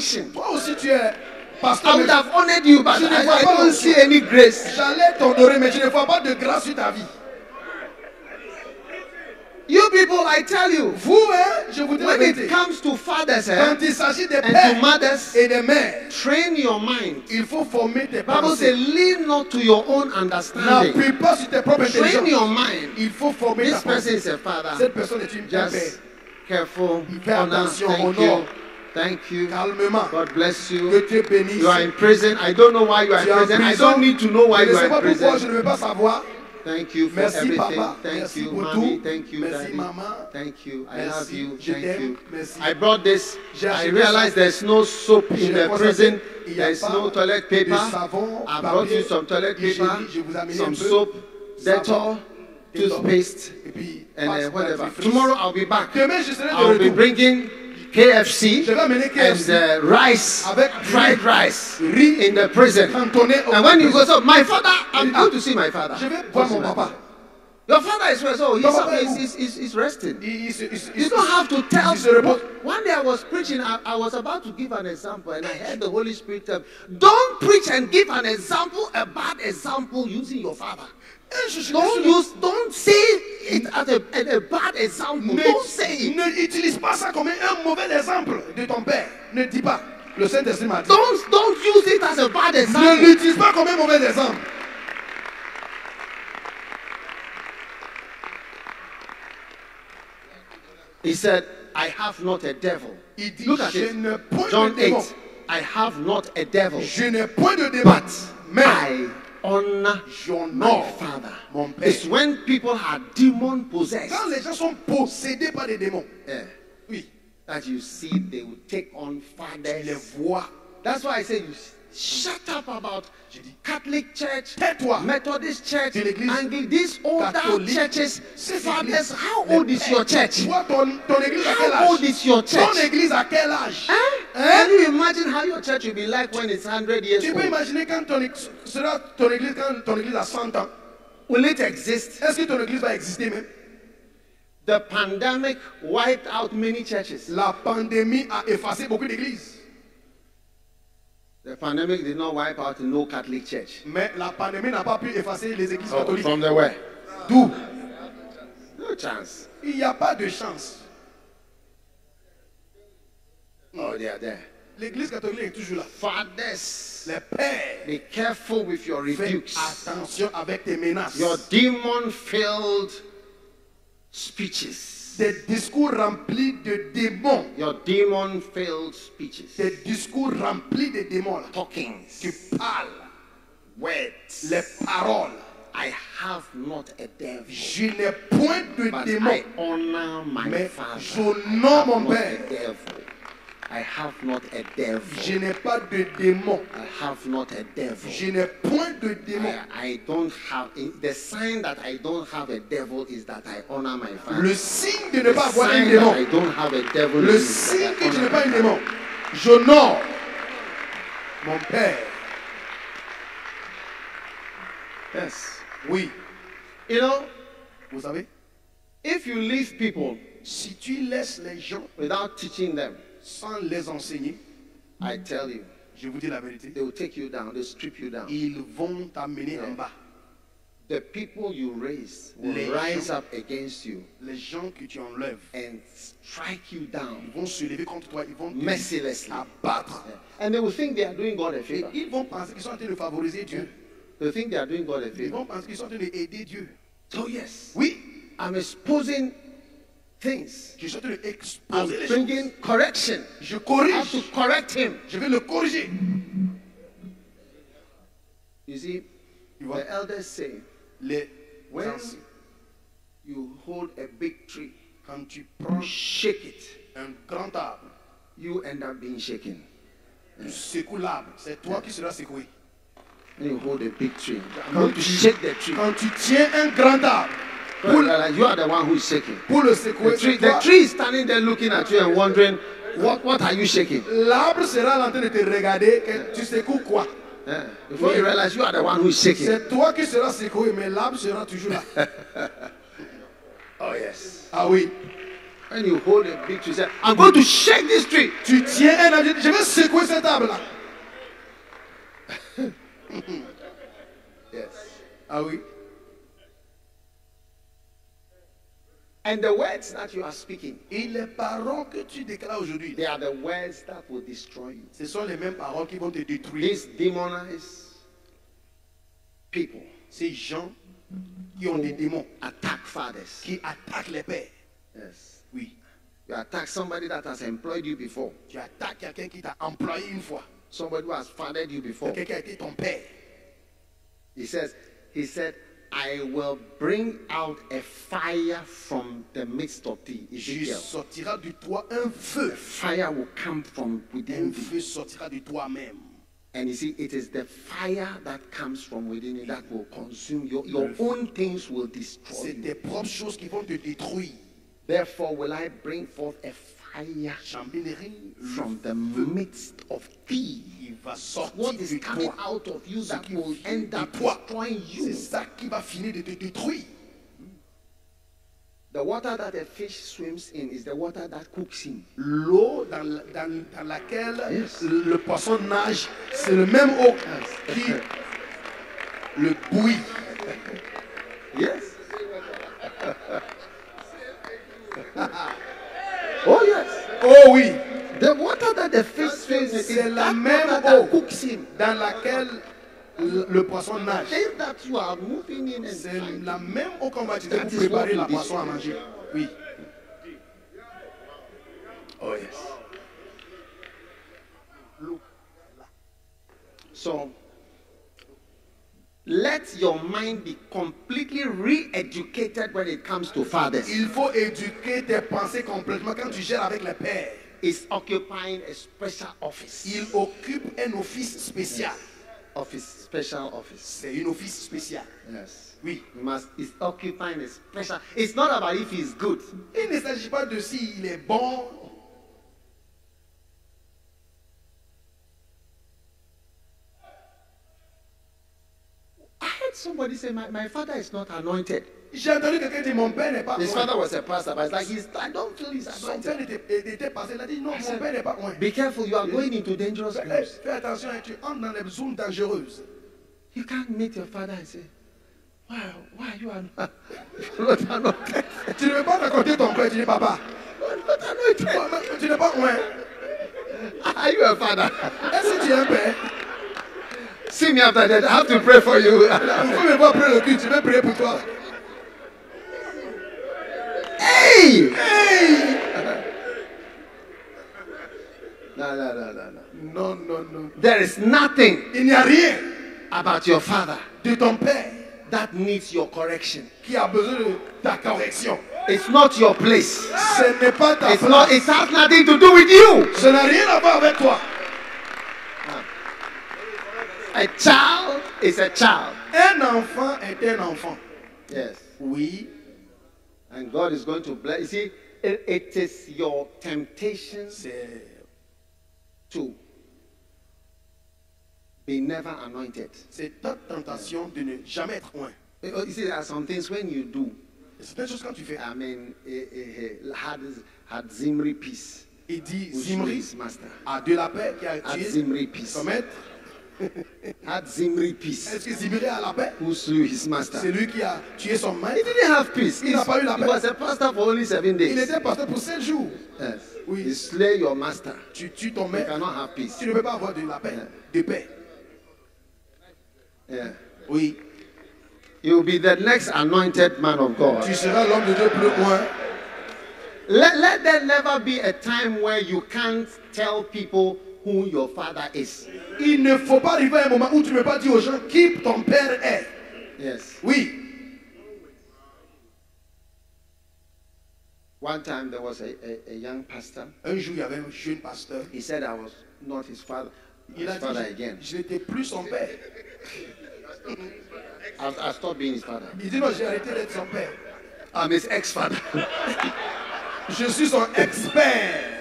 Unction. Toi aussi tu es pasteur. I would have honored you, but Je ne I, vois I pas don't see any grace. J'allais t'honorer, mais je ne vois pas de grâce sur ta vie. You people, I tell you, Vous, hein, je vous dis when it comes to fathers eh, Quand il s'agit to pères mothers, et des mères, train your mind. il faut former tes Bible says, lean not to your own understanding. N'appuie pas sur tes propres Train your mind. Il faut former ta This person pensée. is a father. Cette personne est une un père. Just careful. Fais Honor. attention, you. Thank you. Calmement. God bless Que you. Dieu bénisse. You are in prison. I don't know why you are in prison. I don't need to know why you are in pourquoi, je prison. ne veux pas savoir. Thank you for Merci, everything. papa. Thank Merci you, mommy. tout. Thank you, Merci, daddy. maman. Thank you. I Merci. love you. Je Thank you. Merci. I brought this. I realized there's no soap in the prison. il y a There's no toilet paper. savon, I brought you some toilet paper, hygiénique. Je vous ai amené un some soap, Dettol, toothpaste, and uh, whatever. Tomorrow I'll be back. Demain, je serai de I'll be bringing KFC Je vais KFC. and uh, rice, fried rice Riz. in the prison. And when you prison. up, my father, I'm going to see my father. Je vais mon papa. Your father is rest. Oh, he's, he's, he's, he's, resting. Il- il se- il se- il You don't have to tell. One day I was preaching, I, I was about to give an example, and I heard the Holy Spirit tell me, Don't preach and give an example, a bad example using your father. Eh, Don't use, don't say it as a, as a bad example. Ne, Don't say it. ne utilise pas ça comme un mauvais exemple de ton père. Ne dis pas. Le Saint-Esprit m'a dit. Don't, don't use it as a bad Ne example. l'utilise pas comme un mauvais exemple. He said, I have not a devil. Il dit, Look at je it. ne point John de démon. 8, I have not a devil, Je n'ai point de démon. but Mais I honor my father. mon père. It's when people are demon possessed Quand les gens sont possédés par des démons, yeah, oui, that you see they will take on tu les fathers. vois. That's why I say you shut up about Catholic Church, Tais-toi. Methodist Church, Anglican, these older churches. Fathers, how old is your church? Eh, toi, ton, ton église à quel How old is your Ton church? église à quel âge Hein? Hein? Can you imagine how your church will be like when it's 100 years Tu peux old? imaginer quand ton, sera ton église quand ton église a 100 ans. Will it exist? Est-ce que ton église va exister même The pandemic wiped out many churches. La pandémie a effacé beaucoup d'églises. The pandemic did not wipe out no Catholic church. Mais la pandémie n'a pas pu effacer les églises Oh, catholiques. from the where? D'où? No chance. Il n'y a pas de chance. Oh, they are there. L'église catholique est toujours là. Fathers, Les pères, be careful with your rebukes. attention avec tes menaces. Your demon-filled speeches. Des discours remplis de démons. Your demon-filled speeches. Des discours remplis de démons. Là. Talkings. Tu parles. Words. Les paroles. I have not a devil, Je n'ai point de. I honor my Mais father. I have mon père. I have not a devil. Je n'ai pas de démons. I have not a devil. Je n'ai point de démons. I, I don't have the sign that I don't have a devil is that I honor my father. Le signe de ne pas avoir un démon. I don't have a devil Le signe que n'es honor pas un démon. J'honore mon père. Yes. Oui, You know, vous savez, if you leave people si tu laisses les gens without teaching them, sans les enseigner, I tell you, je vous dis la vérité, they will take you down, they'll strip you down. ils vont t'amener en bas. The people you raise will Les rise gens- up against you Les gens que tu enlèves and strike you down ils vont se lever contre toi, ils vont te mercilessly. abattre. And they will think they are doing God a Et favor. ils vont penser qu'ils sont en train de favoriser Dieu. They think they are doing God a Ils favor. vont penser qu'ils sont en train d'aider Dieu. So yes, Oui, I'm exposing things. je suis en train d'exposer les bringing choses. correction. Je I have corrige. to correct him. Je vais le corriger. You see, vois, the elders say, les when anciens, you hold a big tree, quand tu prends shake it, un grand arbre, you end up being shaken. tu secoues l'arbre, c'est toi qui seras secoué. When you hold a big tree, Quand to tu, shake the tree. quand tu tiens un grand arbre, pour, Well, you are the one who is shaking. pour le secouer, The tree, the tree is standing there looking at you and wondering, what, what are you shaking? l'arbre sera en train de te regarder, que tu secoues quoi? Yeah. Before you realize you are the one who is shaking. C'est toi qui seras secoué, mais l'arbre sera toujours là. [laughs] Oh, yes. Ah oui. When you hold a big tree, say, I'm going to shake this tree. Tu tiens un arbre, je vais secouer cet arbre-là. [laughs] Yes. Ah oui. And the words that you are speaking, Et les paroles que tu déclares aujourd'hui, they are the words that will destroy you. ce sont les mêmes paroles qui vont te détruire. These demonized people Ces gens qui ont des démons, attack fathers. qui attaquent les pères. Yes. Oui. You attack somebody that has employed you before, Tu attaques quelqu'un qui t'a employé une fois. somebody who has fathered you before. Quelqu'un qui a été ton père. He says, He said, I will bring out a fire from the midst of thee. Ezekiel. sortiras de toi un feu. Fire will come from Un within thee. feu sortira de toi-même. And you see, it is the fire that comes from within you that mm. will consume your, your own things will destroy C'est you. tes propres choses qui vont te détruire. Therefore will I bring forth a J'emmènerai from the midst of thee. qui va sortir What is coming toi. out of you that will end up destroying c'est you. ça qui va finir de te détruire. The water that a fish swims in is the water that cooks him. L'eau dans, dans- dans laquelle Yes. le poisson nage, c'est le même eau qui le bouille. Yes. oh yes. Oh oui, The water that the fish swims in is c'est la même eau cooks him. dans laquelle le, poisson nage. C'est la même eau qu'on va utiliser pour préparer la poisson à manger. Oui. Oh yes. So let your mind be completely re-educated when it comes to fathers. Il faut éduquer tes pensées complètement quand tu gères avec les pères. Is occupying a special office. Il occupe un office spécial. Office, special office. C'est un office spécial. Yes. Oui. You must is occupying a special. It's not about if he's good. Il ne s'agit pas de s'il est bon. I heard somebody say my, my father is not anointed. J'ai entendu quelqu'un dire mon père n'est pas His father was a pastor, but it's like he's I don't feel he's Son anointed. père était, était passé. Il a dit non, mon père n'est pas loin. Be careful, you are going into dangerous grounds. fais attention, tu entres dans les zones dangereuses. You can't meet your father and say, Why, why you are [laughs] not, anointed? Tu ne veux pas raconter ton père, tu dis papa. Not anointed. Tu n'es pas loin. Are you a father? Est-ce que tu es un père See me after that. I have to pray for you. [laughs] Prier le culte, je vais prier pour toi. hey! Hey [laughs] No, no, no, no, no. Non, non, non. There is nothing Il n'y a rien about your father de ton père that needs your correction. qui a besoin de ta correction. It's not your place. Ce n'est pas ta It's not. It has nothing to do with you. Ça n'a rien à voir avec toi. A child is a child. Un enfant est un enfant. Yes. Oui. And God is going to bless. You see, it, it is your temptation to be never anointed. c'est ta tentation de ne jamais être. You see, there are some things when you do. C'est une chose quand tu fais. I mean, eh, eh, eh, had had Zimri peace. Il dit Zimri a de la paix qui a tué Zimri peace. son maître. [laughs] Had Zimri peace. Est-ce que Zimri a la paix Who slew his master? C'est lui qui a tué son He maître. didn't have peace. Il n'a pas eu la he paix. was a pastor for only seven Il days. était pasteur pour 7 jours. Yes. Oui. You slay your master. Tu tues ton You maître. cannot have peace. Tu ne peux pas avoir de la paix. De paix. Yeah. Oui. You'll be the next anointed man of God. Tu seras l'homme de Dieu plus loin. Let, let there never be a time where you can't tell people who your father is. Il ne faut pas arriver à un moment où tu ne peux pas dire aux gens qui ton père est. Yes. Oui. One time there was a, a, a young pastor. Un jour, il y avait un jeune pasteur. He said I was not his father. Il a His father dit, again. je n'étais plus son père. [laughs] I, I stopped being his father. Il dit, non, j'ai arrêté d'être son père. I'm his ex-father. [laughs] Je suis son expert.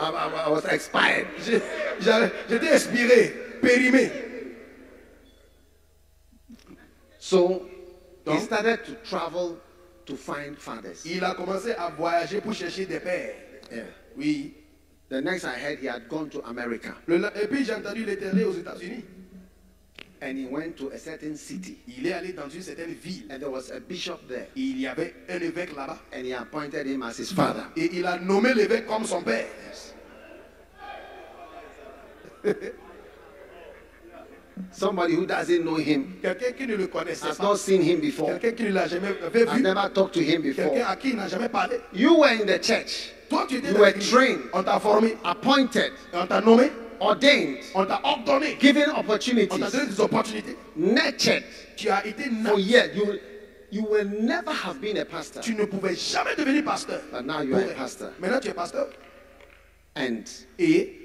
I, I- I was expired. J'étais expiré, périmé. So he Donc- started to travel to find fathers. Il a commencé à voyager pour chercher des pères. Yeah. Oui. The next I heard he had gone to America. Le et puis j'ai entendu allé aux États-Unis. And he went to a certain city, Il est allé dans une certaine ville. and there was a bishop there, Et il y avait un évêque là-bas. and he appointed him as his father. Et il a nommé l'évêque comme son père. [laughs] Somebody who doesn't know him, Quelqu'un qui ne le connaissait has pas. not seen him before, Quelqu'un qui ne l'a jamais has vu. never talked to him Quelqu'un before. à qui il n'a jamais parlé. You were in the church, Toi, tu étais You were trained. On t'a formé. appointed, On t'a nommé. Ordained, On t'a ordonné. given On t'a opportunities, donné des opportunités. nurtured Tu as été for years. You, you will never have been a pastor, Tu ne pouvais jamais devenir pasteur. but now you are a pastor. Maintenant, tu es pasteur. And Et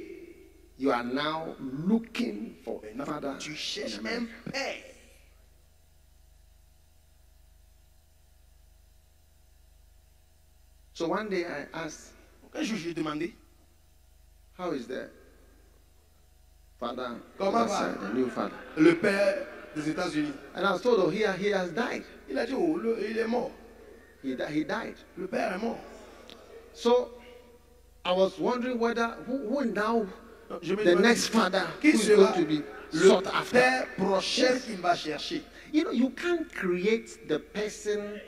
you are now looking for a father. tu cherches un père. So one day I asked, Un jour, je lui ai demandé How is the father, Comment va? the new father? le père des États-Unis. And I was told, oh, he, he has died. Il a dit, oh, le- il est mort. He, di- he died. Le père est mort. So I was wondering whether who, who now Je me the next father who qui is sera going to be le sought after. père prochain qu'il va chercher. You know, you can't create the person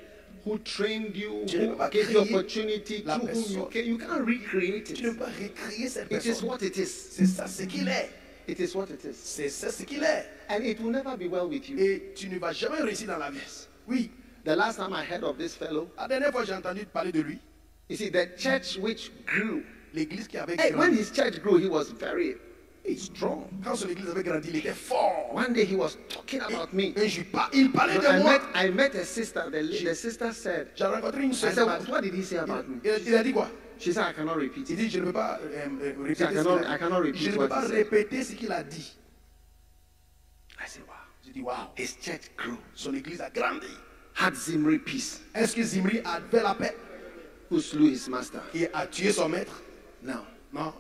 who trained you, Tu ne who pas gave you créer opportunity, la whom you personne. can. You can't recreate Tu ne it. peux pas recréer cette It is personne. what it is. C'est ça ce qu'il est. It is what it is. C'est ce qu'il est. And it will never be well with you. Et tu ne vas jamais réussir dans la vie. Oui. The last time I heard of this fellow, La dernière fois, j'ai entendu parler de lui. you see, the church which grew. L'église qui avait Hey, when grandi. his church grew, he was very strong. Quand son église avait grandi, il était fort. One day he was talking about me. Un jour, pas- il parlait de I moi. met, I met a sister. The, the sister said, J'ai rencontré une I soeur. said, what, did he say about me? Il, il a dit quoi? She said, I cannot repeat Il it. dit, je ne peux pas euh, euh, répéter I cannot- I repeat Je ne peux pas répéter ce qu'il a dit. I said, wow. J'ai dit, waouh, His church grew. son église a grandi. Had Zimri peace, Est-ce que Zimri a fait la paix? Who slew his master? et a tué son maître? Now, Non.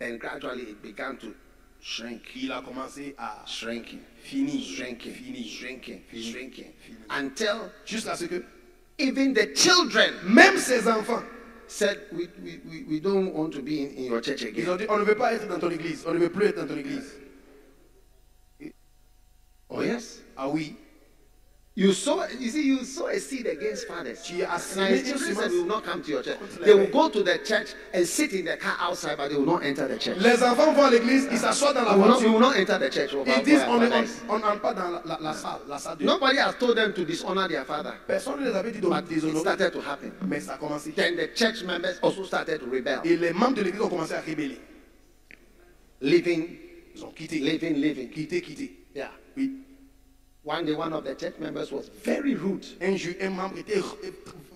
and gradually it began to shrink, Il a commencé à shrinking, finir, shrinking, finir, shrinking, Fini. shrinking, Fini. until jusqu'à ce que even the children même ses enfants, said, we, we, we, we don't want to be in, in your church ils again. ont dit, on ne veut pas être dans ton église, on ne veut plus être dans ton église. Oh, yes. Ah oui, You sow, you see, you sow a seed against fathers. tu as And semé his children said, semence. we will not come to your church. They will go to the church and sit in the car outside, but they will not enter the church. Les enfants vont à l'église, ils s'assoient dans la We will not, we voiture. will not enter the church. Oh, Ils our- disent, on is- n'entre pas dans la, la- salle, la salle de Nobody has told them to dishonor their father, Personne ne les avait dit de but it déshonorer, started to happen. mais ça a commencé. Then the church members also started to rebel, Et les membres de l'église ont commencé à rébeller. living, Ils ont quitté, living, living. quitté, quitté. Yeah. Oui. One day, one of the church members was very rude. Un jour, un membre était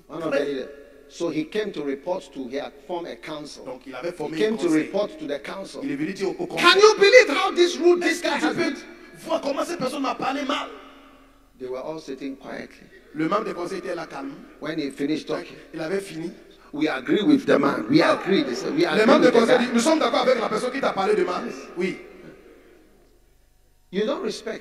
One of the leaders. So he came to report to, he had formed a council. Donc il avait He formé un came to conseil. report to the council. Il est venu dire au, au Can conseil. you believe how this rude this guy has been? comment cette personne m'a parlé mal? They were all sitting quietly. Le membre du conseil était là calme. When he finished talking, Il avait fini. we agree with the man. We agree. We agree du conseil nous sommes d'accord avec la personne qui t'a parlé de mal. Oui. You don't respect,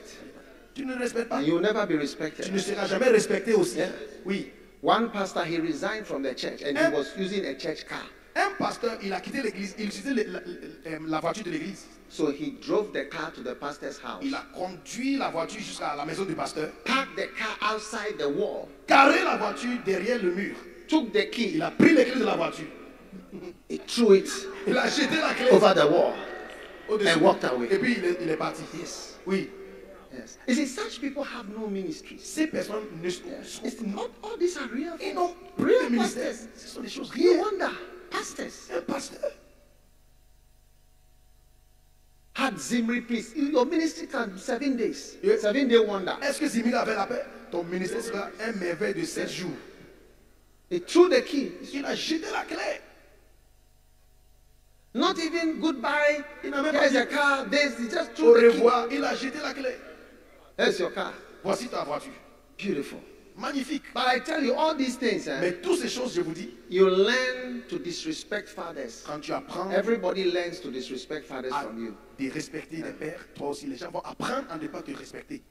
Tu ne respectes pas. and you will never be Tu respected. ne seras jamais respecté aussi. Yeah. Oui. One pastor, he resigned from the church, and he Eh? was using a church car. Un pasteur, il a quitté l'église. Il utilisait la, la- la voiture de l'église. So he drove the car to the pastor's house, Il a conduit la voiture jusqu'à la maison du pasteur. parked the car outside the wall, Carré la voiture derrière le mur. took the key, Il a pris les clés de la voiture. he threw it Il a jeté la clé over the wall. and walked away. Et puis il est, il est parti. Yes. Oui. Yes. You see, such people have no ministries. Ces personnes ne sont It's not all these are real. N'ont plus Real pastors. Ce sont des choses réelles. wonder, pastors Un pasteur. had Zimri peace. Your ministry can be seven days. Yes. Seven day wonder. Est-ce que Zimri avait la paix? Ton ministère sera un merveille de 7 jours. He threw the key. Il a jeté la clé. Not even goodbye. Il n'a même pas dit car. This. Just au threw the key. revoir. Il a jeté la clé. There's your car. Voici ta voiture. Beautiful. Magnifique. But I tell you, all these things, eh, Mais toutes ces choses, je vous dis, you learn to disrespect fathers. quand tu apprends Everybody learns to disrespect fathers from you. de respecter les pères, toi aussi, les gens vont apprendre à ne pas te respecter.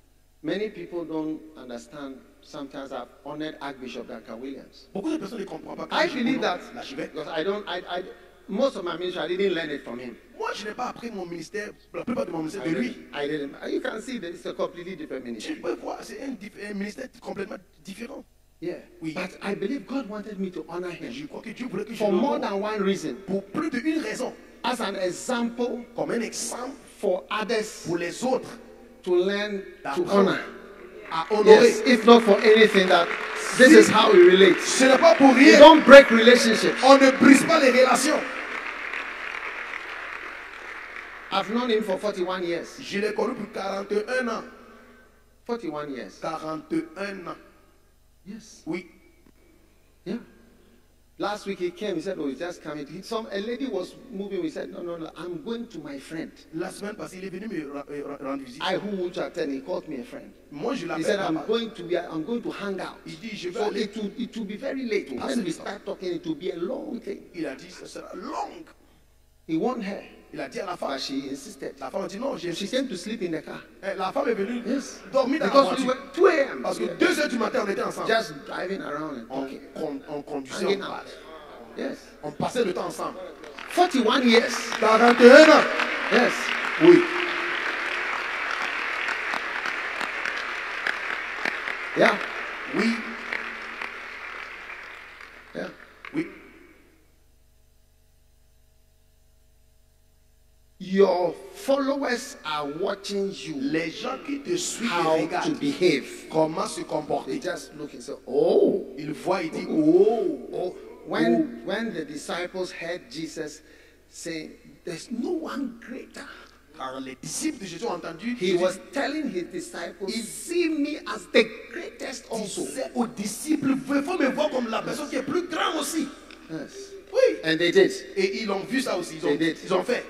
Many people don't understand. Sometimes I've honored Archbishop Duncan Williams. Beaucoup de personnes ne comprennent pas. I believe that because I don't. I, I most of my ministry, I didn't learn it from him. Moi, je n'ai pas appris mon ministère, la plupart de mon ministère I de lui. I didn't. You can see that it's a completely different Tu ministry. peux voir, c'est un, ministère complètement différent. Yeah. Oui. But I believe God wanted me to honor Je him crois que Dieu voulait que je for more than one reason. pour plus d'une raison. As an example Comme un exemple for others pour les autres to learn to honor. à honorer. Yes, if not for anything, that this is how we relate. Ce n'est pas pour You rien. don't break relationships. On ne brise pas les relations. I've known him for 41 years. Je l'ai connu pour 41 ans. 41 years. 41 ans. Yes. Oui. Yeah. Last week he came, he said, Oh, he's just coming. He, some, a lady was moving. He said, No, no, no, I'm going to my friend. La semaine passée, il est venu me euh, rendre visite. I who to attend, he called me a friend. Moi, je He said, I'm going to be, I'm going to hang out. Il dit, je vais So aller. it will, it will be very late. When we start talking, it will be a long thing. Il a dit, ça sera long. He won her, Il a dit à la femme. but she insisted. La femme a dit non, j'ai She came to sleep in the car. Eh, La femme est venue Yes. dormir dans la Because we voiture. were 2 a.m. Parce que 2 heures du matin, on était ensemble. just driving around and On, talking. con- on conduisait, Hanging on, out. Yes. on passait le temps ensemble. 41 years. 41 ans. Yes. Oui. Yeah. Oui. Yeah. Oui. Your followers are watching you Les gens qui te suivent et how to regardent behave. comment se They comporter. just look and say, Oh. Ils voient, ils disent, oh, Oh. When when the disciples heard Jesus saying, There's no one greater. Car les disciples de Jésus ont entendu, He was telling his disciples, See me as the greatest also. disait aux disciples, faut me voir comme la personne qui est plus grande aussi. Yes. Oui. And they did. Et ils ont vu ça aussi. Ils ont, They did. ils ont fait.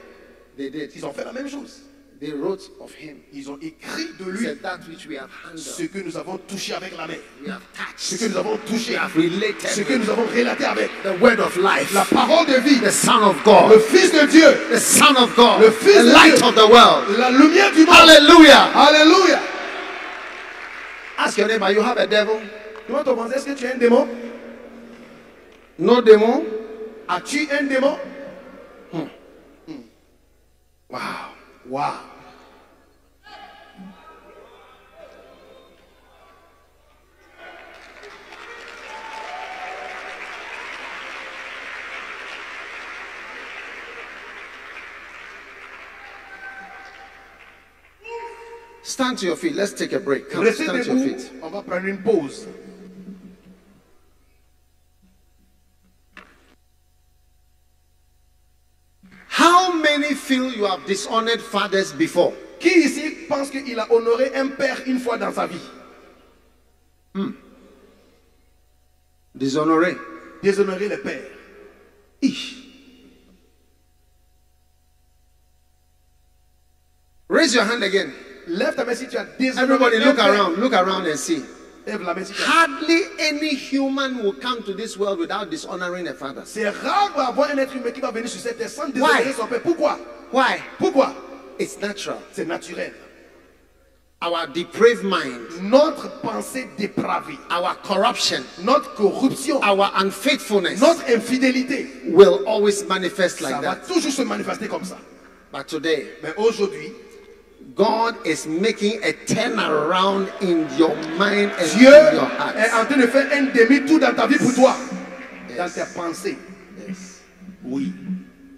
They did. Ils ont fait la même chose. They wrote of him. Ils ont écrit de lui that which we have ce que nous avons touché avec la main. we have Ce que nous avons touché. we have related Ce que nous avons relaté avec. the word of life, La parole de vie. the Son of Le God, Fils de Dieu. the Son of God, Le Fils the de light Dieu. of the world. La lumière du monde. Hallelujah. Alléluia. Ask your neighbor, you have a devil? Demande ton voisin, est-ce que tu as un démon? No demon? As-tu un démon? Wow. Waouh. Stand to your feet. Let's take a break. Come, stand to your feet. On va prendre une pause. How many feel you have dishonored fathers before? Qui ici pense qu'il a honoré un père une fois dans sa vie? Dishonoré. Déshonorer le père. Ish. Raise your hand again. Lève ta main si tu as déshonoré Everybody look père. around. Look around and see. Lève la main si tu as. Hardly any human will come to this world without dishonoring a father. C'est rare d'avoir un être humain qui va venir sur cette terre sans déshonorer Why? son père. Pourquoi Why? Pourquoi It's natural. C'est naturel. Our depraved mind, Notre pensée dépravée, our corruption, notre corruption, our unfaithfulness notre infidélité, will always manifest ça like va that. toujours se manifester comme ça. But today, Mais aujourd'hui, God is making a turnaround in your mind and Dieu in your est en train de faire un demi-tour dans ta vie pour toi, dans Yes. tes pensées. Yes. Oui.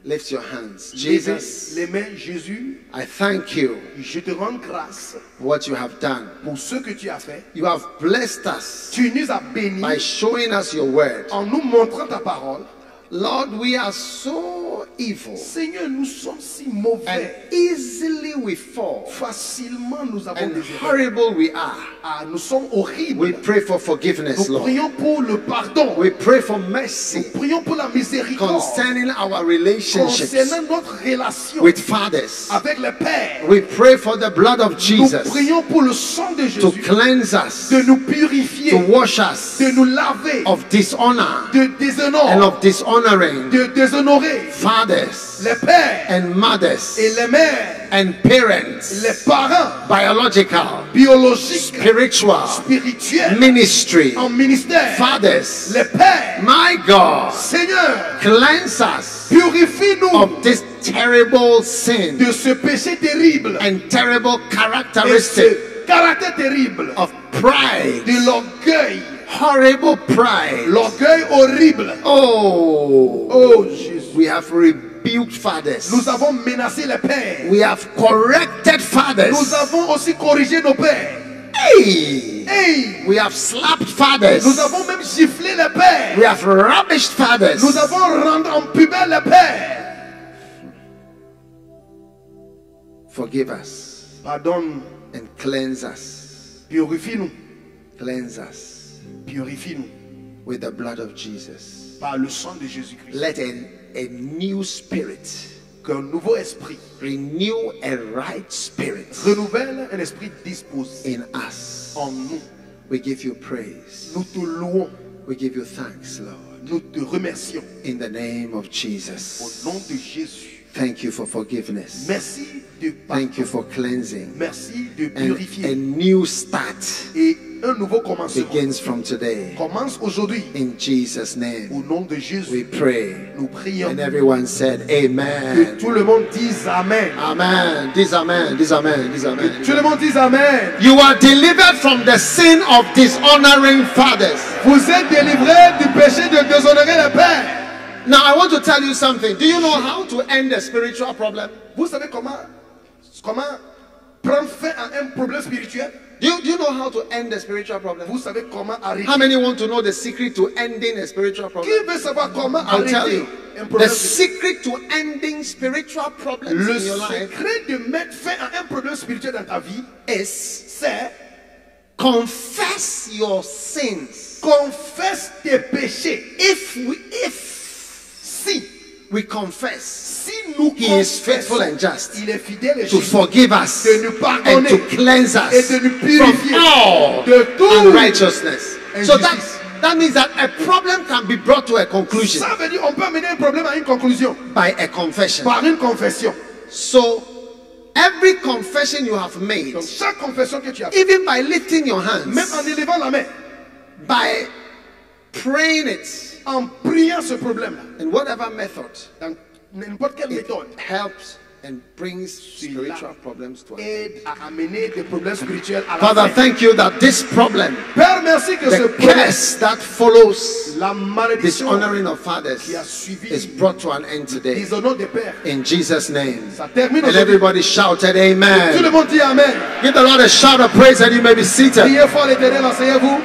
Lift your hands. Jesus, les mains, Jésus, I thank you je te rends grâce what you have done. pour ce que tu as fait. You have blessed us Tu nous as bénis by showing us your word. en nous montrant ta parole. Lord, we are so evil Seigneur, nous sommes si and mauvais. easily we fall Facilement, nous avons and des erreurs. horrible we are. Ah, nous sommes We horribles. pray for forgiveness, Nous Lord. prions pour le pardon. We pray for mercy Nous prions pour la miséricorde concerning our relationships concernant notre relation with fathers. avec le Père. We pray for the blood of Nous Jesus prions pour le sang de to Jésus cleanse us, de nous purifier, to wash us de nous laver of dishonor de and déshonneur, of dishonoring de déshonorer fathers les pères and mothers et les mères, and parents, les parents biological, biologiques, spiritual, spirituels, ministry, en ministère, fathers. les pères, My God, Seigneur, cleanse us purifie-nous of this terrible sin de ce péché terrible and terrible characteristic caractère terrible of pride, de l'orgueil, horrible pride. l'orgueil horrible. Oh, Oh Jésus, we have rebuked fathers. nous avons menacé les pères. We have corrected fathers. Nous avons aussi corrigé nos pères. Hey, Hey, we have slapped fathers. nous avons même giflé les pères. We have rubbished fathers. Nous avons rendu en pubelle les pères. Forgive us Pardonne, and cleanse us. purifie-nous, Cleanse us purifie-nous with the blood of Jesus. par le sang de Jésus-Christ. Let a, a new spirit Qu'un nouveau esprit renew a right spirit renouvelle un esprit disposé in us. en nous. We give you praise. Nous te louons, We give you thanks, Lord. nous te remercions In the name of au Jesus. nom de Jésus. Thank you for forgiveness. Merci de Thank you pardon. for cleansing. Merci de And a purifier. new start Et un nouveau commencement begins from today. commence aujourd'hui. In Jesus' Au name, nom de we Jésus, pray. nous prions And everyone said, que Amen. tout le monde dise Amen. Amen. This amen. This amen. Tout amen. le monde dise Amen. You are delivered from the sin of dishonoring fathers. Vous êtes délivrés du péché de déshonorer les pères. Now, I want to tell you something. Do you know how to end a spiritual problem? Vous savez comment, comment prendre fin à un problème spirituel? Do you, do you know how to end a spiritual problem? Vous savez comment arrêter How many want to know the secret to ending a spiritual problem? Qui veut savoir comment I'll tell you. The secret to ending spiritual problems Le in your life secret de mettre fin à un problème spirituel dans ta vie, is c'est confess your sins. confesse tes péchés. If we if Si, we confess, si nous He is faithful and just il est fidèle et to forgive us de nous and to cleanse us et de nous from all de tout unrighteousness. So that, that means that a problem can be brought to a conclusion Ça veut dire on peut amener un problème à une conclusion by a confession. par une confession. So every confession you have made, Donc chaque confession que tu as faite, even by lifting your même en hands, élevant la main, by praying it en priant ce problème-là, in whatever method, dans n'importe quelle it méthode, helps and brings spiritual problems to us. aide à amener des problèmes spirituels à la Father, fin. thank you that this problem, Père, merci que ce the problème, curse that follows la malédiction, dishonoring of fathers, qui a suivi is brought to an end today. dishonour des pères, In Jesus' name. ça termine And everybody shouted, Tout le Amen. monde dit Amen. Give the Lord a shout of praise and you may be seated. Priez fort l'éternel, enseignez-vous.